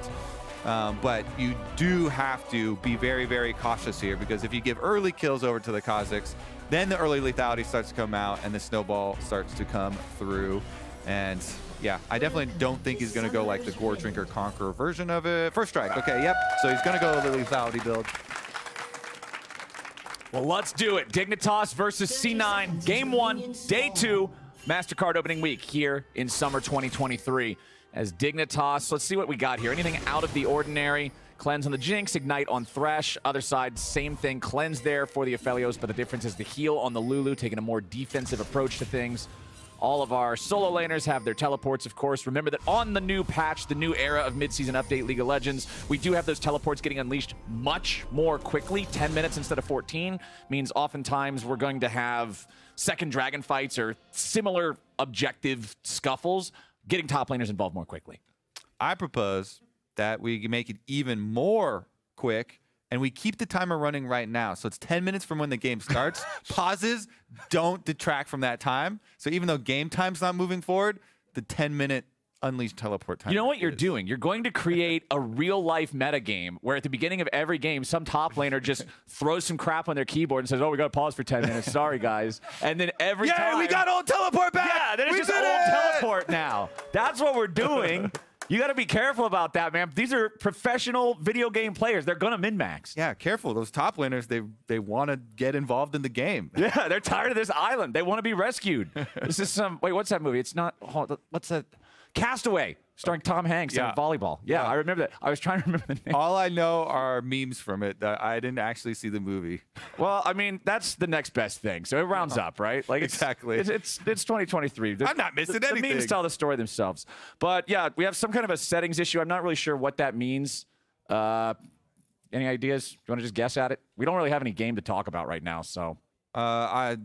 Um, but you do have to be very, very cautious here because if you give early kills over to the Kha'Zix, then the early lethality starts to come out and the snowball starts to come through. And yeah, I definitely don't think he's going to go like the Goredrinker Conqueror version of it. First strike. Okay, yep. So he's going to go the lethality build. Well, let's do it. Dignitas versus C9, game one, day two, MasterCard opening week here in summer 2023. As Dignitas, let's see what we got here. Anything out of the ordinary? Cleanse on the Jinx, Ignite on Thresh. Other side, same thing. Cleanse there for the Aphelios, but the difference is the heal on the Lulu, taking a more defensive approach to things. All of our solo laners have their teleports, of course. Remember that on the new patch, the new era of midseason update League of Legends, we do have those teleports getting unleashed much more quickly. 10 minutes instead of 14 means oftentimes we're going to have second dragon fights or similar objective scuffles, getting top laners involved more quickly. I propose that we make it even more quick and we keep the timer running right now. So it's 10 minutes from when the game starts. Pauses don't detract from that time. So even though game time's not moving forward, the 10 minute unleashed teleport time. You know what you're doing? You're going to create a real life meta game where at the beginning of every game, some top laner just throws some crap on their keyboard and says, "Oh, we got to pause for 10 minutes. Sorry, guys." And then every Yay, time we got old teleport back! Yeah, then it's We just old it! teleport now. That's what we're doing. You got to be careful about that, man. These are professional video game players. They're gonna min max. Yeah, careful. Those top laners, they they want to get involved in the game. Yeah, they're tired of this island. They want to be rescued. this is some. Wait, what's that movie? It's not. hold- What's that? Castaway, starring Tom Hanks Yeah. and volleyball. Yeah, I remember that. I was trying to remember the name. All I know are memes from it. That I didn't actually see the movie. Well, I mean, that's the next best thing. So it rounds up, right? Like it's, Exactly. It's it's, it's 2023. The- I'm not missing the, The anything. memes tell the story themselves. But yeah, we have some kind of a settings issue. I'm not really sure what that means. Uh, any ideas? You want to just guess at it? We don't really have any game to talk about right now, so Uh, I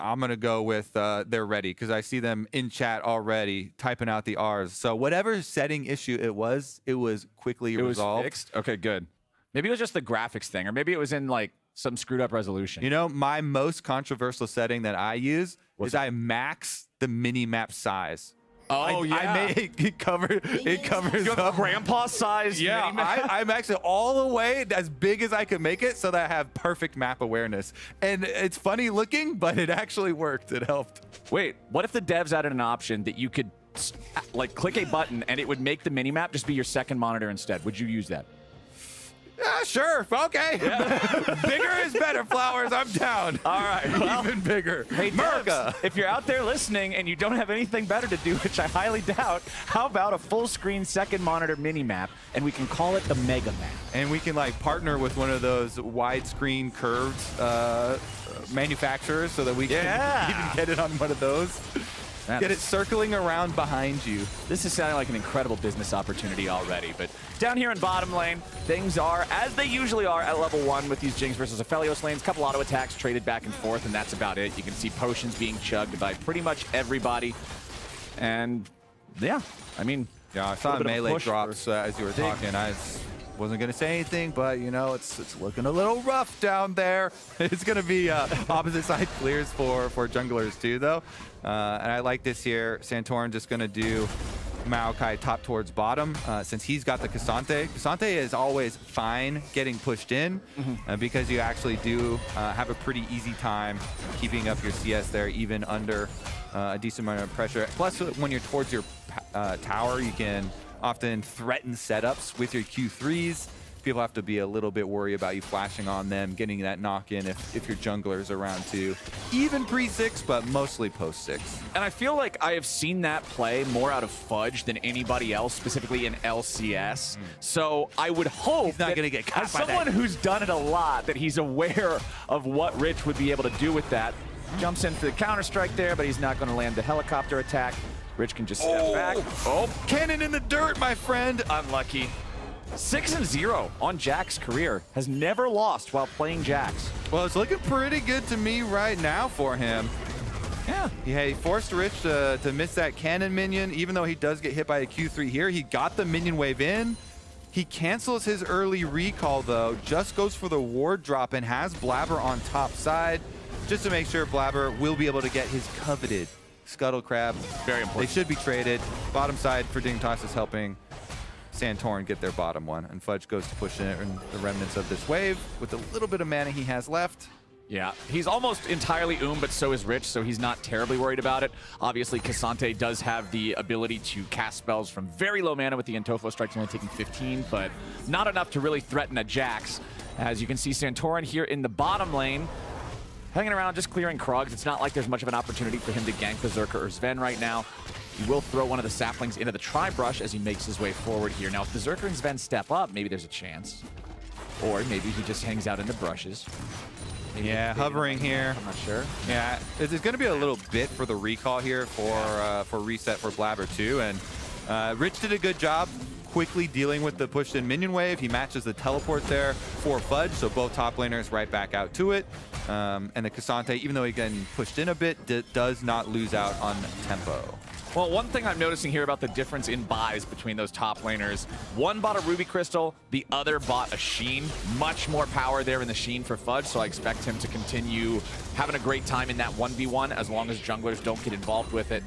I'm gonna go with uh, they're ready because I see them in chat already typing out the R's. So whatever setting issue it was, it was quickly It was resolved. fixed. Okay, good. Maybe it was just the graphics thing, or maybe it was in like some screwed up resolution. You know, my most controversial setting that I use is I max the mini map size. Oh I, yeah. I make it cover it covers You have up. grandpa size. Yeah. I, I max it all the way as big as I could make it so that I have perfect map awareness. And it's funny looking, but it actually worked. It helped. Wait, what if the devs added an option that you could like click a button and it would make the mini map just be your second monitor instead? Would you use that? Yeah, sure. Okay. bigger is better, Flowers. I'm down. All right. well, Even bigger. Hey, devs, if you're out there listening and you don't have anything better to do, which I highly doubt, how about a full screen second monitor mini map and we can call it the Mega Map? And we can like partner with one of those widescreen curved uh, manufacturers so that we can Yeah. even get it on one of those. Man, Get it circling around behind you. This is sounding like an incredible business opportunity already. But down here in bottom lane, things are as they usually are at level one with these Jinx versus Aphelios lanes. Couple auto attacks traded back and forth, and that's about it. You can see potions being chugged by pretty much everybody. And yeah, I mean, Yeah, I saw little a melee push drops uh, as you were Dig. talking. I s- wasn't going to say anything, but you know, it's it's looking a little rough down there. It's going to be uh, opposite side clears for for junglers too, though. Uh, and I like this here. Santorin just going to do Maokai top towards bottom uh, since he's got the K'Sante. K'Sante is always fine getting pushed in uh, because you actually do uh, have a pretty easy time keeping up your CS there, even under uh, a decent amount of pressure. Plus, when you're towards your uh, tower, you can often threaten setups with your Q3s. People have to be a little bit worried about you flashing on them, getting that knock in if, if your jungler is around too. Even pre six, but mostly post six. And I feel like I have seen that play more out of Fudge than anybody else, specifically in LCS. Mm-hmm. So I would hope He's not that gonna get caught as by that. someone who's done it a lot, that he's aware of what Rich would be able to do with that. Mm-hmm. Jumps in for the counter strike there, but he's not going to land the helicopter attack. Rich can just step oh. back. Oh, Cannon in the dirt, my friend. unlucky. Six and zero on Jack's career. Has never lost while playing Jax. Well, it's looking pretty good to me right now for him. Yeah. Yeah, he forced Rich to, to miss that cannon minion, even though he does get hit by a Q3 here. He got the minion wave in. He cancels his early recall, though, just goes for the ward drop and has Blaber on top side, just to make sure Blaber will be able to get his coveted Scuttle Crab. Very important. They should be traded. Bottom side for Dignitas is helping Santorin get their bottom one, and Fudge goes to push in the remnants of this wave with the little bit of mana he has left. Yeah, he's almost entirely Oom, but so is Rich, so he's not terribly worried about it. Obviously, K'Sante does have the ability to cast spells from very low mana with the Ntofo strikes only taking 15, but not enough to really threaten a Jax. As you can see, Santorin here in the bottom lane, hanging around, just clearing Krugs. It's not like there's much of an opportunity for him to gank Berserker or Zven right now. He will throw one of the saplings into the tri-brush as he makes his way forward here. Now, if Berserker and Zven step up, maybe there's a chance. Or maybe he just hangs out in the brushes. Maybe- Yeah, hovering here. I'm not sure. Yeah, it's, it's going to be a little bit for the recall here for uh, for reset for Blaber too, and uh, Rich did a good job quickly dealing with the pushed in minion wave. He matches the teleport there for Fudge, so both top laners right back out to it. Um, and the Cassante, even though he getting pushed in a bit, does not lose out on tempo. Well, one thing I'm noticing here about the difference in buys between those top laners, one bought a Ruby Crystal, the other bought a Sheen. Much more power there in the Sheen for Fudge, so I expect him to continue having a great time in that 1v1 as long as junglers don't get involved with it.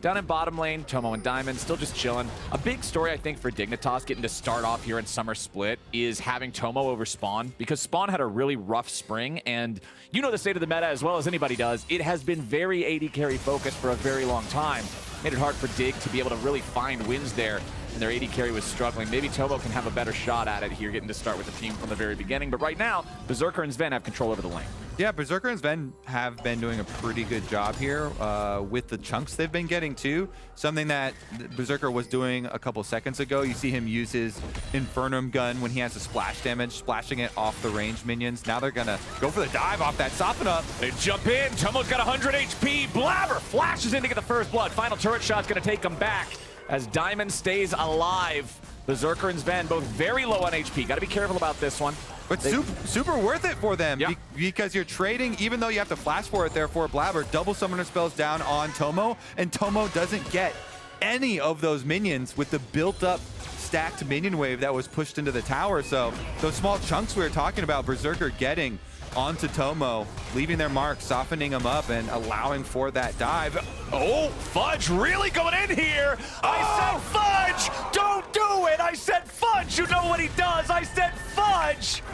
Down in bottom lane, Tomo and Diamond still just chilling. A big story, I think, for Dignitas getting to start off here in Summer Split is having Tomo over Spawn because Spawn had a really rough spring, and you know the state of the meta as well as anybody does. It has been very AD carry focused for a very long time. Made it hard for Dig to be able to really find wins there, and their AD carry was struggling. Maybe Tomo can have a better shot at it here, getting to start with the team from the very beginning. But right now, Berserker and Zven have control over the lane. Yeah, Berserker and Zven have been doing a pretty good job here uh, with the chunks they've been getting too. Something that Berserker was doing a couple seconds ago. You see him use his Infernum gun when he has a splash damage, splashing it off the range minions. Now they're gonna go for the dive off that, soften up. They jump in. Tomo's got 100 HP. Blaber flashes in to get the first blood. Final turret shot's going to take him back as Diamond stays alive. Berserker and Zven both very low on HP. Got to be careful about this one. But They- super, super worth it for them Yeah. be- because you're trading, even though you have to flash for it there for Blaber, double summoner spells down on Tomo, and Tomo doesn't get any of those minions with the built up stacked minion wave that was pushed into the tower. So those small chunks we were talking about, Berserker getting onto Tomo, leaving their mark, softening them up, and allowing for that dive. Oh, Fudge really going in here. I oh! said Fudge. Don't do it. I said Fudge. You know what he does. I said Fudge.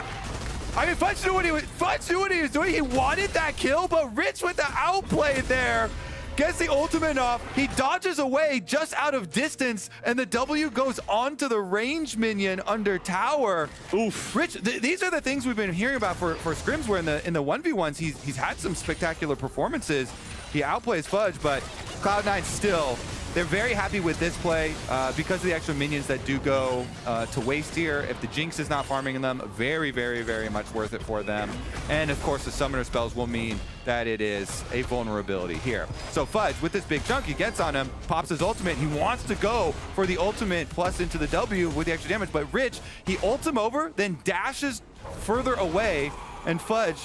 I mean, Fudge knew what he was. Fudge knew what he was doing. He wanted that kill, but Rich with the outplay there gets the ultimate off. He dodges away just out of distance, and the W goes onto the range minion under tower. Oof. Rich, th these are the things we've been hearing about for for scrims. Where in the in the one v ones, he's he's had some spectacular performances. He outplays Fudge, but Cloud9 still they're very happy with this play uh, because of the extra minions that do go uh, to waste here. If the Jinx is not farming them, very, very, very much worth it for them. And of course, the Summoner spells will mean that it is a vulnerability here. So Fudge, with this big chunk he gets on him, pops his ultimate. He wants to go for the ultimate plus into the W with the extra damage, but Rich, he ults him over, then dashes further away, and Fudge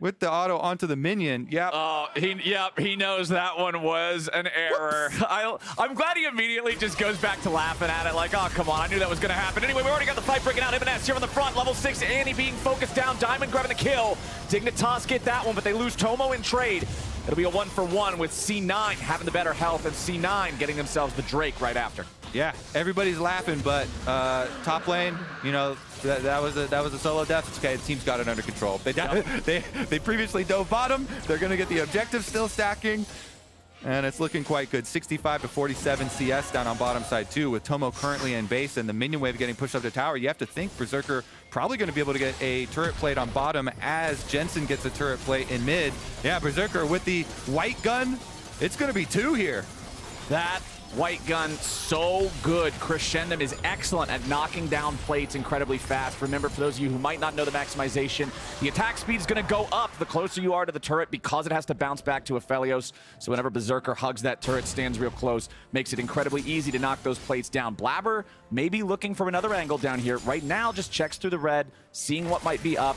with the auto onto the minion. Yeah. Oh, he, yep, he knows that one was an error. I, I'm glad he immediately just goes back to laughing at it like, oh, come on, I knew that was going to happen. Anyway, we already got the fight breaking out. Emenes here on the front, level 6, Annie being focused down, Diamond grabbing the kill. Dignitas get that one, but they lose Tomo in trade. It'll be a one for one with C9 having the better health and C9 getting themselves the Drake right after. Yeah, everybody's laughing, but uh, top lane, you know, that, that was a that was a solo death. It's okay, the team's got it under control. They they they previously dove bottom. They're gonna get the objective still stacking, and it's looking quite good. 65 to 47 CS down on bottom side too, with Tomo currently in base and the minion wave getting pushed up to tower. You have to think Berserker probably going to be able to get a turret plate on bottom as Jensen gets a turret plate in mid. Yeah, Berserker with the white gun. It's going to be two here. That white gun so good. Crescendum is excellent at knocking down plates incredibly fast. Remember, for those of you who might not know the maximization, the attack speed is going to go up the closer you are to the turret because it has to bounce back to Aphelios. So whenever Berserker hugs that turret, stands real close, makes it incredibly easy to knock those plates down. Blabber maybe looking for another angle down here. Right now, just checks through the red, seeing what might be up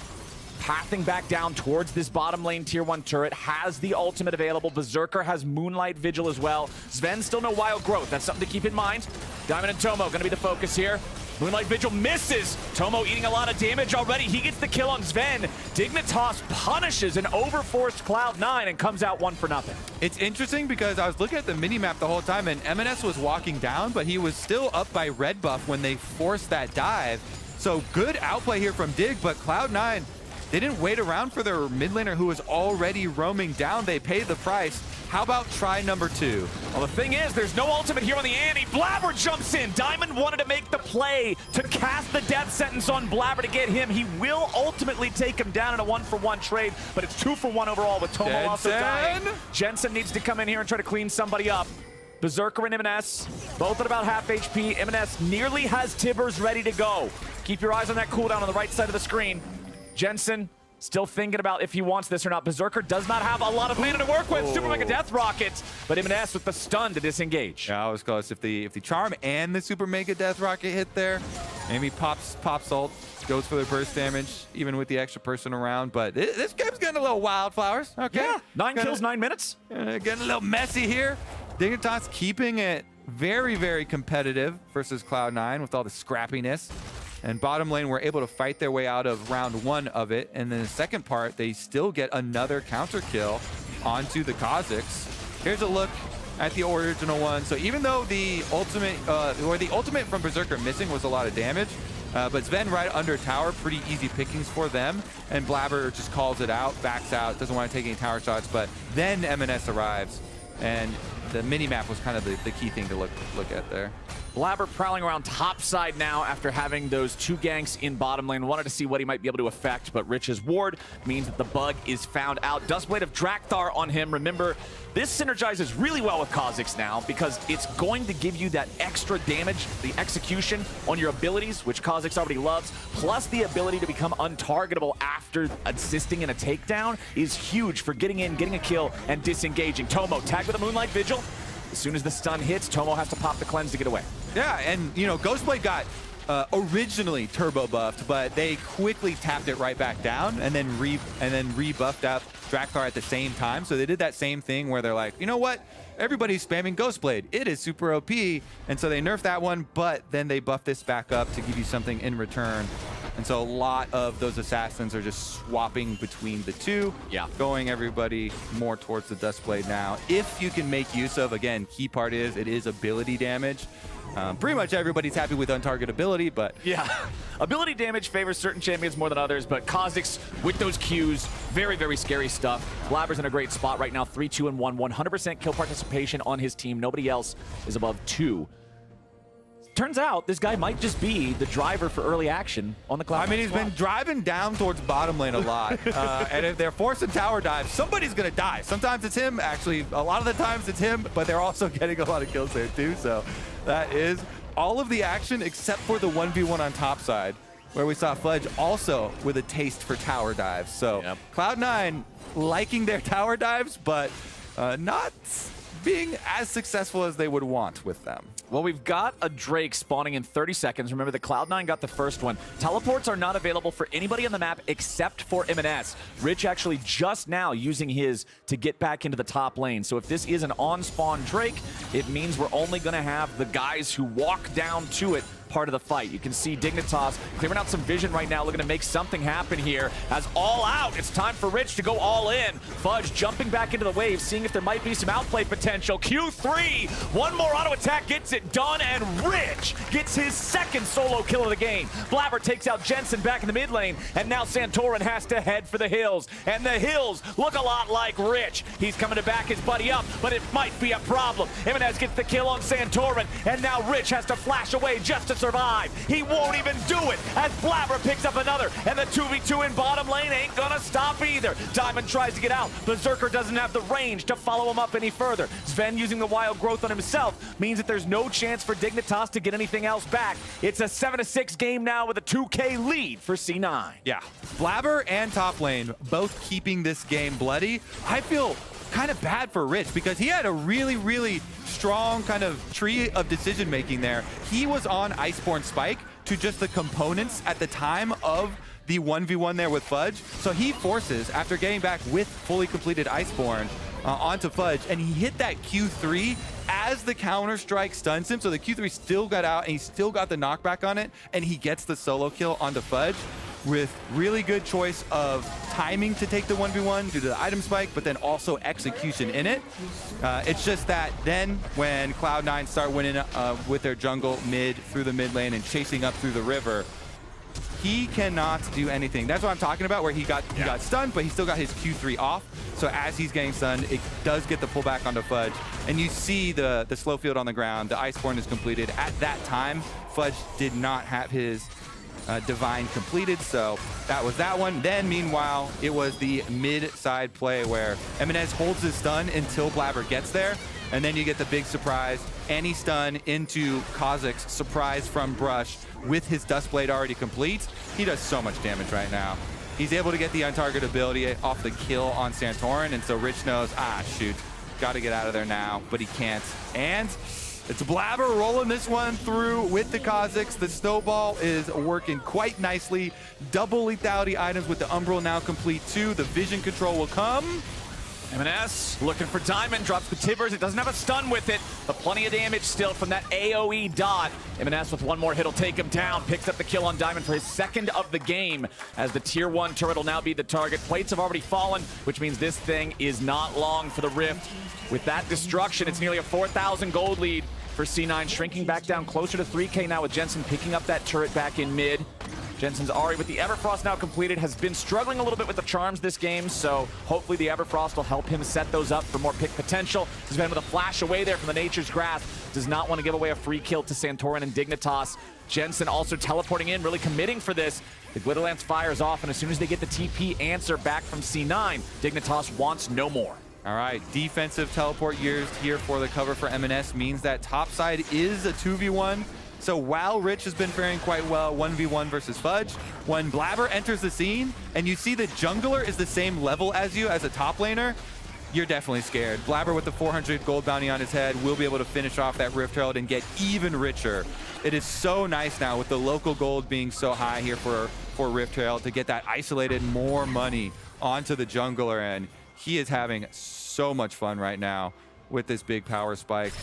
pathing back down towards this bottom lane tier 1 turret, has the ultimate available. Berserker has Moonlight Vigil as well. Zven still no Wild Growth. That's something to keep in mind. Diamond and Tomo going to be the focus here. Moonlight Vigil misses. Tomo eating a lot of damage already. He gets the kill on Sven. Dignitas punishes an overforced Cloud9 and comes out one for nothing. It's interesting because I was looking at the mini map the whole time and Emenes was walking down, but he was still up by red buff when they forced that dive. So good outplay here from Dig, but Cloud9, they didn't wait around for their mid laner who was already roaming down. They paid the price. How about try number two? Well, the thing is, there's no ultimate here on the Annie. Blaber jumps in. Diamond wanted to make the play to cast the death sentence on Blaber to get him. He will ultimately take him down in a one-for-one trade, but it's two for one overall with Tomo also dying. Jensen? Jensen needs to come in here and try to clean somebody up. Berserker and Emenes, both at about half HP. Emenes nearly has Tibbers ready to go. Keep your eyes on that cooldown on the right side of the screen. Jensen still thinking about if he wants this or not. Berserker does not have a lot of mana to work with. Super Mega Death Rocket, but Emenes with the stun to disengage. Yeah, I was close. If the if the charm and the super mega death rocket hit there, maybe pops pops ult, goes for the burst damage, even with the extra person around. But thi- this game's getting a little wildflowers. Okay, Yeah, nine Gonna- kills, nine minutes. Uh, getting a little messy here. Dignitas keeping it very, very competitive versus Cloud9 with all the scrappiness. And bottom lane were able to fight their way out of round one of it. And then the second part, they still get another counter kill onto the Kha'Zix. Here's a look at the original one. So even though the ultimate, uh, or the ultimate from Berserker missing was a lot of damage, uh, but Zven right under tower, pretty easy pickings for them. And Blaber just calls it out, backs out, doesn't want to take any tower shots. But then Emenes arrives, and the mini map was kind of the, the key thing to look look at there. Blaber prowling around top side now after having those two ganks in bottom lane. Wanted to see what he might be able to affect, but Rich's ward means that the bug is found out. Duskblade of Draktharr on him. Remember, this synergizes really well with Kha'Zix now because it's going to give you that extra damage, the execution on your abilities, which Kha'Zix already loves, plus the ability to become untargetable after assisting in a takedown is huge for getting in, getting a kill, and disengaging. Tomo tagged with a Moonlight Vigil. As soon as the stun hits, Tomo has to pop the cleanse to get away. Yeah, and you know, Ghostblade got uh, originally turbo buffed, but they quickly tapped it right back down and then re and then rebuffed up Draktharr at the same time. So they did that same thing where they're like, you know what? Everybody's spamming Ghostblade. It is super OP, and so they nerfed that one, but then they buffed this back up to give you something in return. And so a lot of those assassins are just swapping between the two. Yeah. Going everybody more towards the Duskblade now. If you can make use of, again, key part is it is ability damage. Um, pretty much everybody's happy with untarget ability, but Yeah. Ability damage favors certain champions more than others, but Kha'Zix with those Qs, very, very scary stuff. Blaber's in a great spot right now, 3, 2, and 1. 100% kill participation on his team. Nobody else is above 2. Turns out this guy might just be the driver for early action on the Cloud. I mean, he's been driving down towards bottom lane a lot. uh, and if they're forcing tower dives, somebody's going to die. Sometimes it's him. Actually, a lot of the times it's him, but they're also getting a lot of kills there too. So that is all of the action except for the 1v1 on top side, where we saw Fudge also with a taste for tower dives. So Cloud9 liking their tower dives, but uh, not being as successful as they would want with them. Well, we've got a Drake spawning in 30 seconds. Remember, the Cloud9 got the first one. Teleports are not available for anybody on the map except for Emenes. Rich actually just now using his to get back into the top lane. So if this is an on-spawn Drake, it means we're only going to have the guys who walk down to it part of the fight. You can see Dignitas clearing out some vision right now, looking to make something happen here. As all out, it's time for Rich to go all in. Fudge jumping back into the wave, seeing if there might be some outplay potential. Q3, one more auto attack gets it done, and Rich gets his second solo kill of the game. Blaber takes out Jensen back in the mid lane, and now Santorin has to head for the hills. And the hills look a lot like Rich. He's coming to back his buddy up, but it might be a problem. Emenes gets the kill on Santorin, and now Rich has to flash away just to survive. He won't even do it as Blaber picks up another, and the 2v2 in bottom lane ain't gonna stop either. Diamond tries to get out. Berserker doesn't have the range to follow him up any further. Zven using the wild growth on himself means that there's no chance for Dignitas to get anything else back. It's a 7-6 game now with a 2k lead for C9. Yeah. Blaber and top lane both keeping this game bloody. I feel kind of bad for Rich because he had a really, really strong kind of tree of decision making there. He was on Iceborn Spike to just the components at the time of the 1v1 there with Fudge. So he forces, after getting back with fully completed Iceborn, uh, onto Fudge, and he hit that Q3 as the counter strike stuns him. So the Q3 still got out, and he still got the knockback on it, and he gets the solo kill onto Fudge with really good choice of timing to take the 1v1 due to the item spike, but then also execution in it. Uh, it's just that then when Cloud9 start winning uh, with their jungle mid through the mid lane and chasing up through the river, he cannot do anything. That's what I'm talking about, where he got he got stunned, but he still got his Q3 off. So as he's getting stunned, it does get the pullback onto Fudge. And you see the, the slow field on the ground. The Iceborn is completed. At that time, Fudge did not have his uh, Divine completed, so that was that one. Then, meanwhile, it was the mid-side play where Emenes holds his stun until Blaber gets there, and then you get the big surprise, any stun into Kha'Zix, surprise from Brush, with his Dustblade already complete. He does so much damage right now. He's able to get the untarget ability off the kill on Santorin, and so Rich knows, ah, shoot, got to get out of there now, but he can't. And it's Blaber rolling this one through with the Kha'Zix. The snowball is working quite nicely. Double lethality items with the Umbral now complete too. The vision control will come. Emenes looking for Diamond, drops the Tibbers. It doesn't have a stun with it, but plenty of damage still from that AoE dot. Emenes with one more hit will take him down. Picks up the kill on Diamond for his second of the game as the tier one turret will now be the target. Plates have already fallen, which means this thing is not long for the Rift. With that destruction, it's nearly a 4,000 gold lead for C9, shrinking back down closer to 3k now with Jensen picking up that turret back in mid. Jensen's Ahri with the Everfrost now completed has been struggling a little bit with the charms this game, so hopefully the Everfrost will help him set those up for more pick potential. He's been with a flash away there from the Nature's Grasp. Does not want to give away a free kill to Santorin and Dignitas. Jensen also teleporting in, really committing for this. The Glitterlance fires off, and as soon as they get the TP answer back from C9, Dignitas wants no more. All right, defensive teleport used here for the cover for Emenes means that topside is a 2v1. So while Rich has been faring quite well 1v1 versus Fudge, when Blaber enters the scene and you see the jungler is the same level as you as a top laner, you're definitely scared. Blaber with the 400 gold bounty on his head will be able to finish off that Rift Herald and get even richer. It is so nice now with the local gold being so high here for, for Rift Herald to get that isolated more money onto the jungler. And he is having so much fun right now with this big power spike.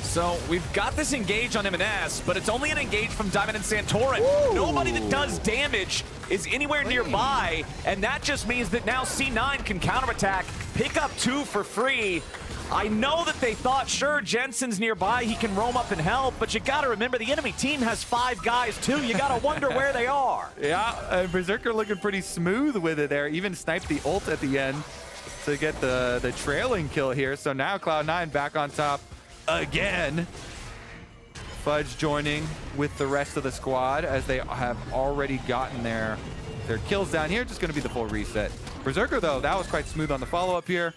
So we've got this engage on Emenes, but it's only an engage from Diamond and Santorin. Nobody that does damage is anywhere nearby, and that just means that now C9 can counterattack, pick up two for free. I know that they thought, sure, Jensen's nearby, he can roam up and help, but you gotta remember the enemy team has five guys too. You gotta wonder where they are. Yeah, and Berserker looking pretty smooth with it there. Even sniped the ult at the end to get the, the trailing kill here. So now Cloud9 back on top again. Fudge joining with the rest of the squad as they have already gotten their, their kills down here. Just going to be the full reset. Berserker, though, that was quite smooth on the follow-up here.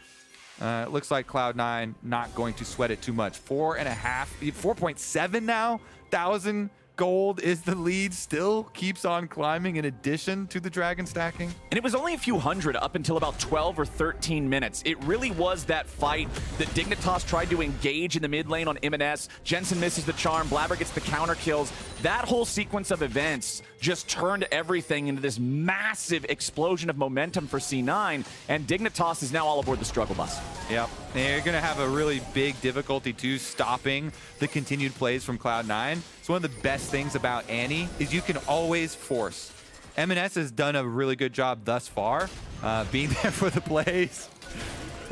Uh, it looks like Cloud9 not going to sweat it too much. Four and a half, 4.7 now, thousand gold is the lead, still keeps on climbing in addition to the dragon stacking. And it was only a few hundred up until about 12 or 13 minutes. It really was that fight that Dignitas tried to engage in the mid lane on Emenes. Jensen misses the charm, Blaber gets the counter kills. That whole sequence of events just turned everything into this massive explosion of momentum for C9, and Dignitas is now all aboard the struggle bus. Yep, they're going to have a really big difficulty too stopping the continued plays from Cloud9. It's one of the best things about Annie is you can always force. Emenes has done a really good job thus far, uh, being there for the plays.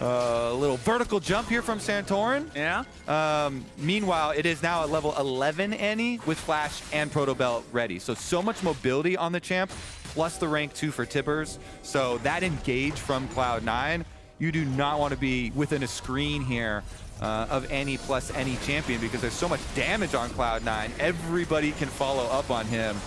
Uh, a little vertical jump here from Santorin. Yeah. Um, meanwhile, it is now at level 11 Annie with Flash and Proto Belt ready. So, so much mobility on the champ, plus the rank 2 for Tibbers. So that engage from Cloud9, you do not want to be within a screen here uh, of any plus any champion because there's so much damage on Cloud9. Everybody can follow up on him.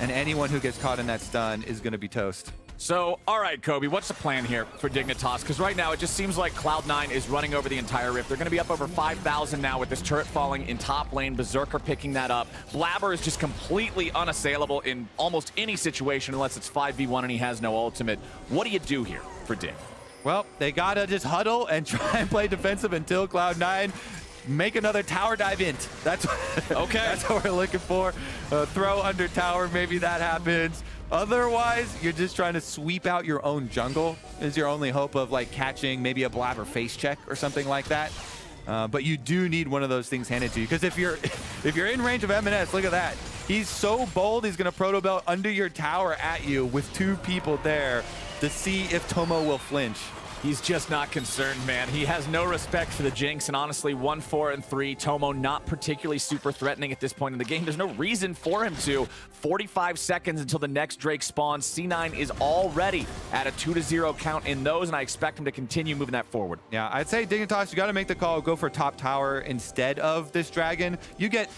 And anyone who gets caught in that stun is going to be toast. So, all right, Kobe, what's the plan here for Dignitas? Because right now it just seems like Cloud9 is running over the entire Rift. They're going to be up over 5,000 now with this turret falling in top lane. Berserker picking that up. Blaber is just completely unassailable in almost any situation unless it's 5v1 and he has no ultimate. What do you do here for Dig? Well, they got to just huddle and try and play defensive until Cloud9 make another tower dive int. That's okay. that's what we're looking for. Uh, throw under tower, maybe that happens. Otherwise, you're just trying to sweep out your own jungle is your only hope of like catching maybe a Blaber face check or something like that. Uh, but you do need one of those things handed to you because if you're if you're in range of Emenes, look at that. He's so bold, he's to proto belt under your tower at you with two people there to see if Tomo will flinch. He's just not concerned, man. He has no respect for the Jinx, and honestly, 1, 4, and 3, Tomo not particularly super threatening at this point in the game. There's no reason for him to. 45 seconds until the next Drake spawns. C9 is already at a 2 to 0 count in those, and I expect him to continue moving that forward. Yeah, I'd say Dignitas, you got to make the call, go for top tower instead of this dragon. You get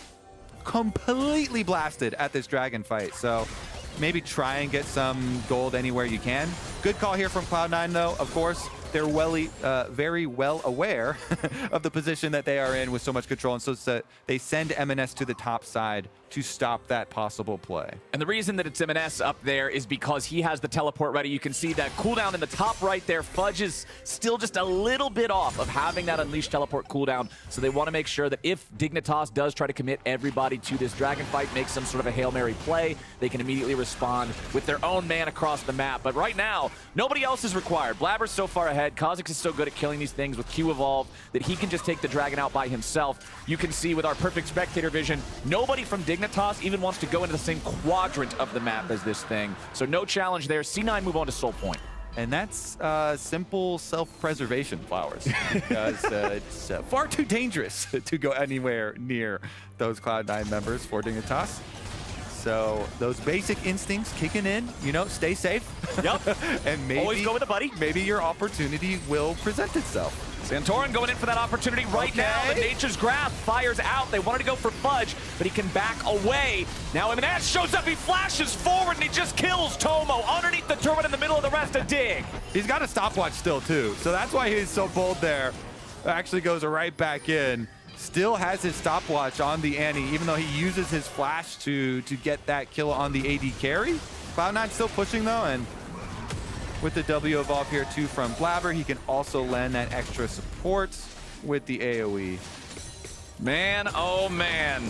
completely blasted at this dragon fight, so maybe try and get some gold anywhere you can. Good call here from Cloud9, though. Of course, they're uh, very well aware of the position that they are in with so much control, and so they send Emenes to the top side to stop that possible play. And the reason that it's Emenes up there is because he has the teleport ready. You can see that cooldown in the top right there. Fudge is still just a little bit off of having that Unleashed teleport cooldown, so they want to make sure that if Dignitas does try to commit everybody to this dragon fight, make some sort of a Hail Mary play, they can immediately respond with their own man across the map. But right now, nobody else is required. Blabber's so far ahead. Kha'Zix is so good at killing these things with Q Evolve that he can just take the dragon out by himself. You can see with our perfect spectator vision, nobody from Dignitas Dignitas even wants to go into the same quadrant of the map as this thing. So no challenge there. C9 move on to Soul Point. And that's uh, simple self-preservation flowers because uh, it's uh, far too dangerous to go anywhere near those Cloud9 members for Dignitas. So those basic instincts kicking in, you know, stay safe. Yep. and maybe, Always go with a buddy. Maybe your opportunity will present itself. Santorin going in for that opportunity right okay. now. The Nature's Grasp fires out. They wanted to go for Fudge, but he can back away. Now Emenes shows up. He flashes forward, and he just kills Tomo underneath the turret in the middle of the rest of Dig. He's got a stopwatch still, too. So that's why he's so bold there. Actually goes right back in. Still has his stopwatch on the Annie, even though he uses his flash to, to get that kill on the AD carry. Cloud9 still pushing, though, and with the W evolve here too from Blaber. He can also lend that extra support with the. AoE. Man, oh man.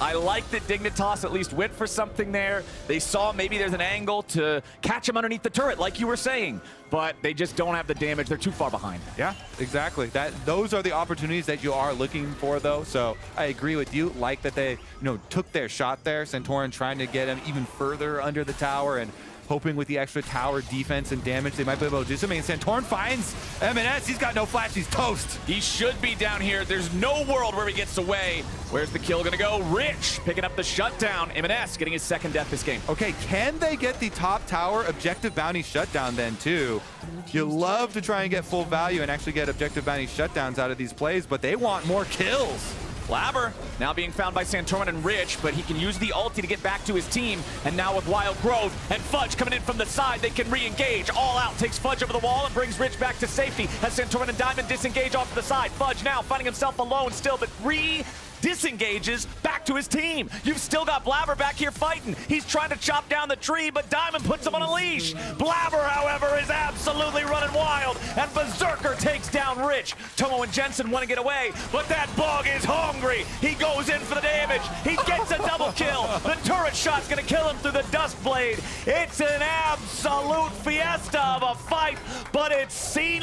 I like that Dignitas at least went for something there. They saw maybe there's an angle to catch him underneath the turret, like you were saying, but they just don't have the damage. They're too far behind. Yeah, exactly. That those are the opportunities that you are looking for, though. So I agree with you. Like that they, you know, took their shot there. Santorin trying to get him even further under the tower and hoping with the extra tower defense and damage they might be able to do something. And Santorin finds Emenes. He's got no flash. He's toast. He should be down here. There's no world where he gets away. Where's the kill gonna go? Rich picking up the shutdown. Emenes getting his second death this game. Okay, can they get the top tower objective bounty shutdown then too? You love to try and get full value and actually get objective bounty shutdowns out of these plays, but they want more kills. Blaber now being found by Santorin and Rich, but he can use the ulti to get back to his team. And now with Wild Growth and Fudge coming in from the side, they can re-engage. All out takes Fudge over the wall and brings Rich back to safety as Santorin and Diamond disengage off to the side. Fudge now finding himself alone still, but re disengages back to his team. You've still got Blaber back here fighting. He's trying to chop down the tree, but Diamond puts him on a leash. Blaber, however, is absolutely running wild, and Berserker takes down Rich. Tomo and Jensen want to get away, but that bug is hungry. He goes in for the damage. He gets a double kill. The turret shot's going to kill him through the Duskblade. It's an absolute fiesta of a fight, but it's C9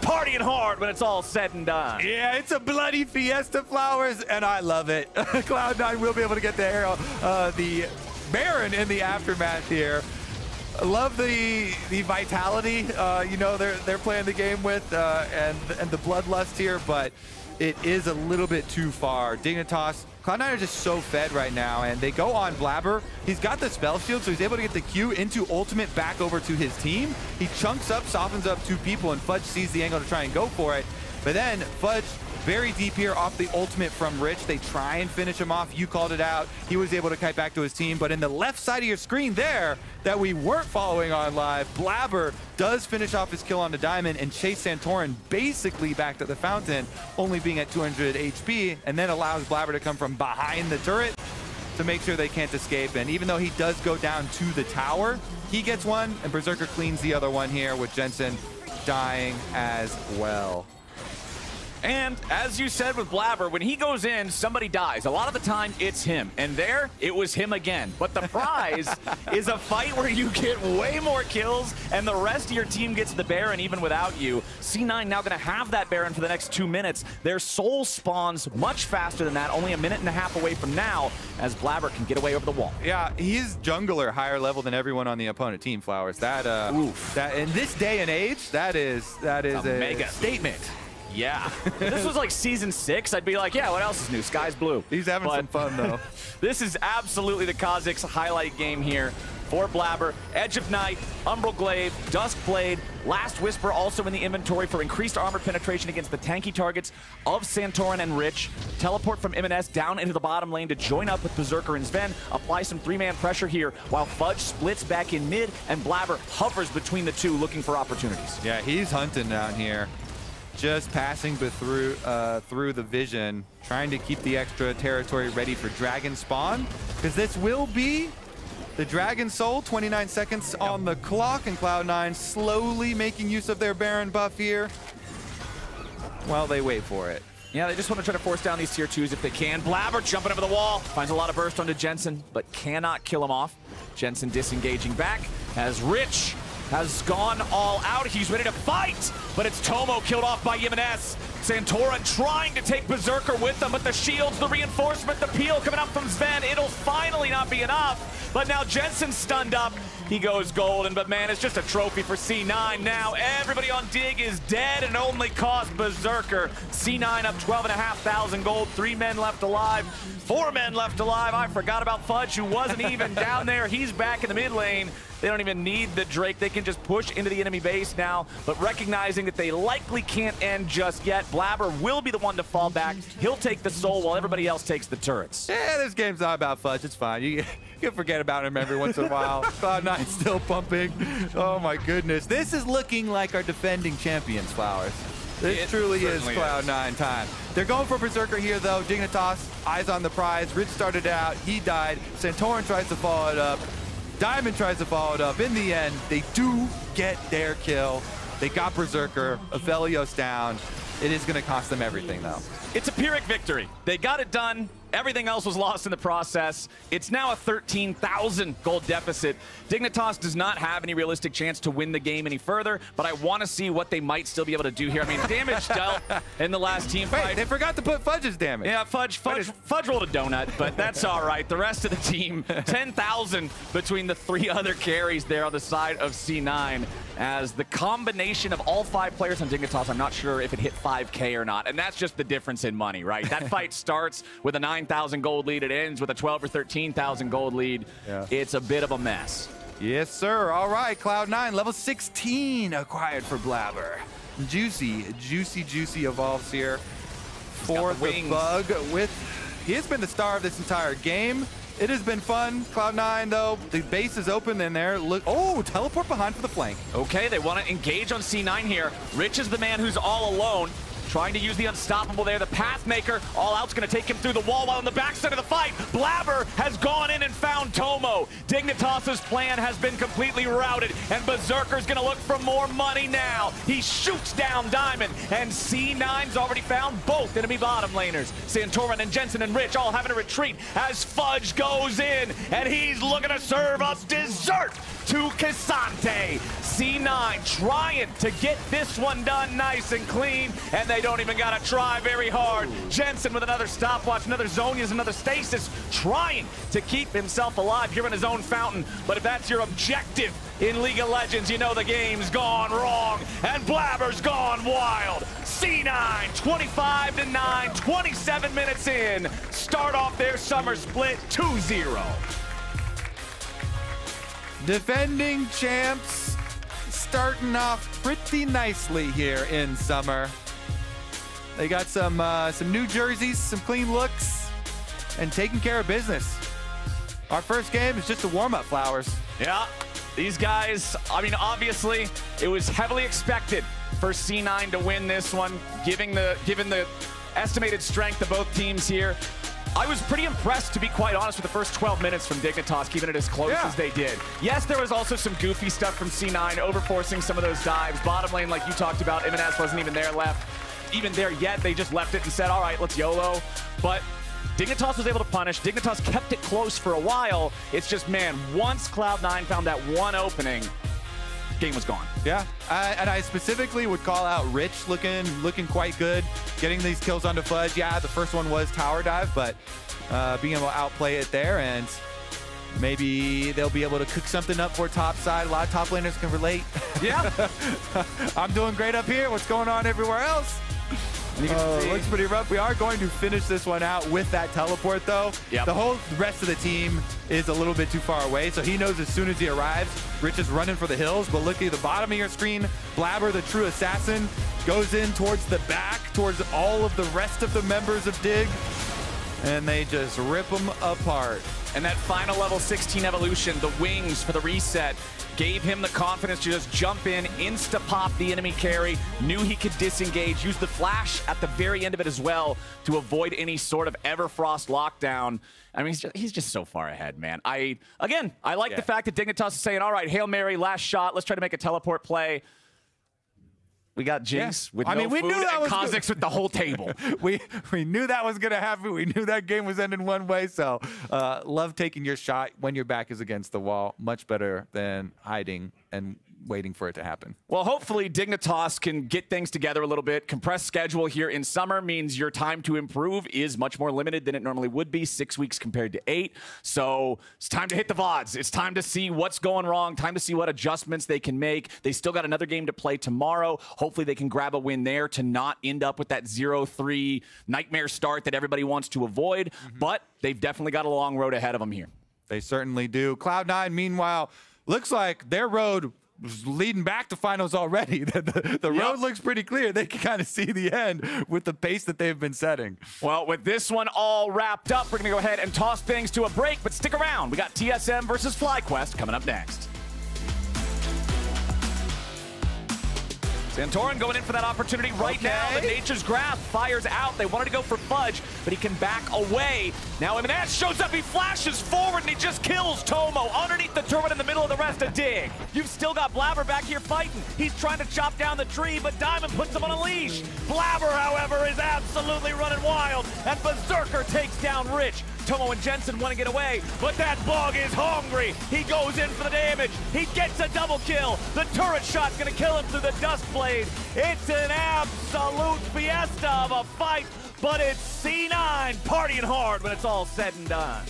partying hard when it's all said and done. Yeah, it's a bloody fiesta flowers, and I love it. Cloud9 will be able to get the arrow, uh, the Baron in the aftermath here. Love the the vitality, uh, you know, they're they're playing the game with, uh, and and the bloodlust here, but it is a little bit too far. Dignitas, Cloud9 are just so fed right now, and they go on Blaber. He's got the spell shield, so he's able to get the Q into ultimate back over to his team. He chunks up, softens up two people, and Fudge sees the angle to try and go for it. But then Fudge very deep here off the ultimate from Rich. They try and finish him off. You called it out. He was able to kite back to his team. But in the left side of your screen there that we weren't following on live, Blaber does finish off his kill on the Diamond and chase Santorin basically back to the fountain, only being at 200 HP, and then allows Blaber to come from behind the turret to make sure they can't escape. And even though he does go down to the tower, he gets one, and Berserker cleans the other one here with Jensen dying as well. And as you said with Blaber, when he goes in, somebody dies. A lot of the time, it's him. And there, it was him again. But the prize is a fight where you get way more kills, and the rest of your team gets the Baron even without you. C9 now going to have that Baron for the next two minutes. Their soul spawns much faster than that, only a minute and a half away from now, as Blaber can get away over the wall. Yeah, he's jungler higher level than everyone on the opponent team, Flowers. That, uh, that in this day and age, that is that is A a, mega statement. Yeah. If this was like season six, I'd be like, yeah, what else is new? Sky's blue. He's having some fun, though. this is absolutely the Kha'Zix highlight game here for Blaber. Edge of Night, Umbral Glaive, Duskblade, Last Whisper also in the inventory for increased armor penetration against the tanky targets of Santorin and Rich. Teleport from Emenes down into the bottom lane to join up with Berserker and Zven. Apply some three-man pressure here while Fudge splits back in mid and Blaber hovers between the two looking for opportunities. Yeah, he's hunting down here. Just passing be- through uh, through the vision, trying to keep the extra territory ready for Dragon Spawn, because this will be the Dragon Soul. 29 seconds on the clock, and Cloud9 slowly making use of their Baron buff here while they wait for it. Yeah, they just want to try to force down these tier twos if they can. Blaber jumping over the wall, finds a lot of burst onto Jensen, but cannot kill him off. Jensen disengaging back as Rich has gone all out. He's ready to fight, but it's Tomo killed off by Emenes. Santorin trying to take Berserker with them, but the shields, the reinforcement, the peel coming up from Zven. It'll finally not be enough, but now Jensen's stunned up. He goes golden, but man, it's just a trophy for C9 now. Everybody on Dig is dead and only cost Berserker. C9 up 12,500 gold, three men left alive, four men left alive. I forgot about Fudge, who wasn't even down there. He's back in the mid lane. They don't even need the Drake. They can just push into the enemy base now, but recognizing that they likely can't end just yet, Blaber will be the one to fall back. He'll take the soul while everybody else takes the turrets. Yeah, this game's not about fudge. It's fine. You, you can forget about him every once in a while. Cloud9 still pumping. Oh my goodness. This is looking like our defending champions, Flowers. This It truly is Cloud9 time. They're going for Berserker here, though. Dignitas, eyes on the prize. Rich started out. He died. Santorin tries to follow it up. Diamond tries to follow it up. In the end, they do get their kill. They got Berserker. Aphelios down. It is going to cost them everything, though. It's a Pyrrhic victory. They got it done. Everything else was lost in the process. It's now a 13,000 gold deficit. Dignitas does not have any realistic chance to win the game any further, but I want to see what they might still be able to do here. I mean, damage dealt in the last team Wait, fight. they forgot to put Fudge's damage. Yeah, Fudge, Fudge, Fudge rolled a donut, but that's all right. The rest of the team, 10,000 between the three other carries there on the side of C9 as the combination of all five players on Dignitas, I'm not sure if it hit 5K or not, and that's just the difference in money, right? That fight starts with a 9,000 gold lead. It ends with a 12 or 13,000 gold lead. Yeah. It's a bit of a mess. Yes, sir. All right, Cloud9, level 16 acquired for Blaber. Juicy, juicy, juicy evolves here for the the, bug with. He has been the star of this entire game. It has been fun. Cloud9, though, the base is open in there. Look, oh, teleport behind for the flank. Okay, they want to engage on C9 here. Rich is the man who's all alone. Trying to use the unstoppable there. The Pathmaker, all out's going to take him through the wall while on the backside of the fight. Blaber has gone in and found Tomo. Dignitas's plan has been completely routed, and Berserker's going to look for more money now. He shoots down Diamond, and C9's already found both enemy bottom laners. Santorin and Jensen and Rich all having to retreat as Fudge goes in, and he's looking to serve up dessert to K'Sante. C9 trying to get this one done nice and clean, and they don't even gotta try very hard. Jensen with another stopwatch, another Zhonya's, another stasis, trying to keep himself alive here in his own fountain. But if that's your objective in League of Legends, you know the game's gone wrong, and Blaber's gone wild. C9, 25 to 9, 27 minutes in. Start off their summer split 2-0. Defending champs starting off pretty nicely here in summer. They got some uh, some new jerseys, some clean looks, and taking care of business. Our first game is just a warm-up, Flowers. Yeah, these guys, I mean, obviously, it was heavily expected for C9 to win this one, giving the, given the estimated strength of both teams here. I was pretty impressed, to be quite honest, with the first 12 minutes from Dignitas, keeping it as close Yeah. as they did. Yes, there was also some goofy stuff from C9, overforcing some of those dives. Bottom lane, like you talked about, Emenes wasn't even there left. Even there yet, they just left it and said, all right, let's YOLO. But Dignitas was able to punish. Dignitas kept it close for a while. It's just, man, once Cloud9 found that one opening, game was gone. Yeah, I, and I specifically would call out Rich looking looking quite good, getting these kills onto Fudge. Yeah, the first one was tower dive, but uh, being able to outplay it there, and maybe they'll be able to cook something up for top side. A lot of top laners can relate. Yeah. I'm doing great up here. What's going on everywhere else? You can Uh, looks pretty rough. We are going to finish this one out with that teleport, though. Yep. The whole rest of the team is a little bit too far away, so he knows as soon as he arrives, Rich is running for the hills. But look at the bottom of your screen. Blaber, the true assassin, goes in towards the back, towards all of the rest of the members of Dig, and they just rip them apart. And that final level 16 evolution, the wings for the reset, gave him the confidence to just jump in, insta-pop the enemy carry, knew he could disengage, used the flash at the very end of it as well to avoid any sort of Everfrost lockdown. I mean, he's just, he's just so far ahead, man. I Again, I like the fact that Dignitas is saying, all right, Hail Mary, last shot, let's try to make a teleport play. We got Jinx Yeah. with I no mean, we food knew that and was. Kha'Zix with the whole table. we we knew that was gonna happen. We knew that game was ending one way. So uh, love taking your shot when your back is against the wall. Much better than hiding and waiting for it to happen. Well, hopefully Dignitas can get things together a little bit. Compressed schedule here in summer means your time to improve is much more limited than it normally would be, six weeks compared to eight. So it's time to hit the VODs. It's time to see what's going wrong, time to see what adjustments they can make. They still got another game to play tomorrow. Hopefully they can grab a win there to not end up with that 0-3 nightmare start that everybody wants to avoid. Mm-hmm. But they've definitely got a long road ahead of them here. They certainly do. Cloud9, meanwhile, looks like their road leading back to finals already. the the, the road looks pretty clear. They can kind of see the end with the pace that they've been setting. Well, with this one all wrapped up, we're going to go ahead and toss things to a break, but stick around. We got TSM versus FlyQuest coming up next. Santorin going in for that opportunity right now. The Nature's Grasp fires out. They wanted to go for Fudge, but he can back away. Now Emenes shows up. He flashes forward, and he just kills Tomo underneath the turret in the middle of the rest of Dig. You've still got Blaber back here fighting. He's trying to chop down the tree, but Diamond puts him on a leash. Blaber, however, is absolutely running wild, and Berserker takes down Rich. Tomo and Jensen want to get away, but that bug is hungry. He goes in for the damage. He gets a double kill. The turret shot's going to kill him through the Duskblade. It's an absolute fiesta of a fight, but it's C9 partying hard when it's all said and done.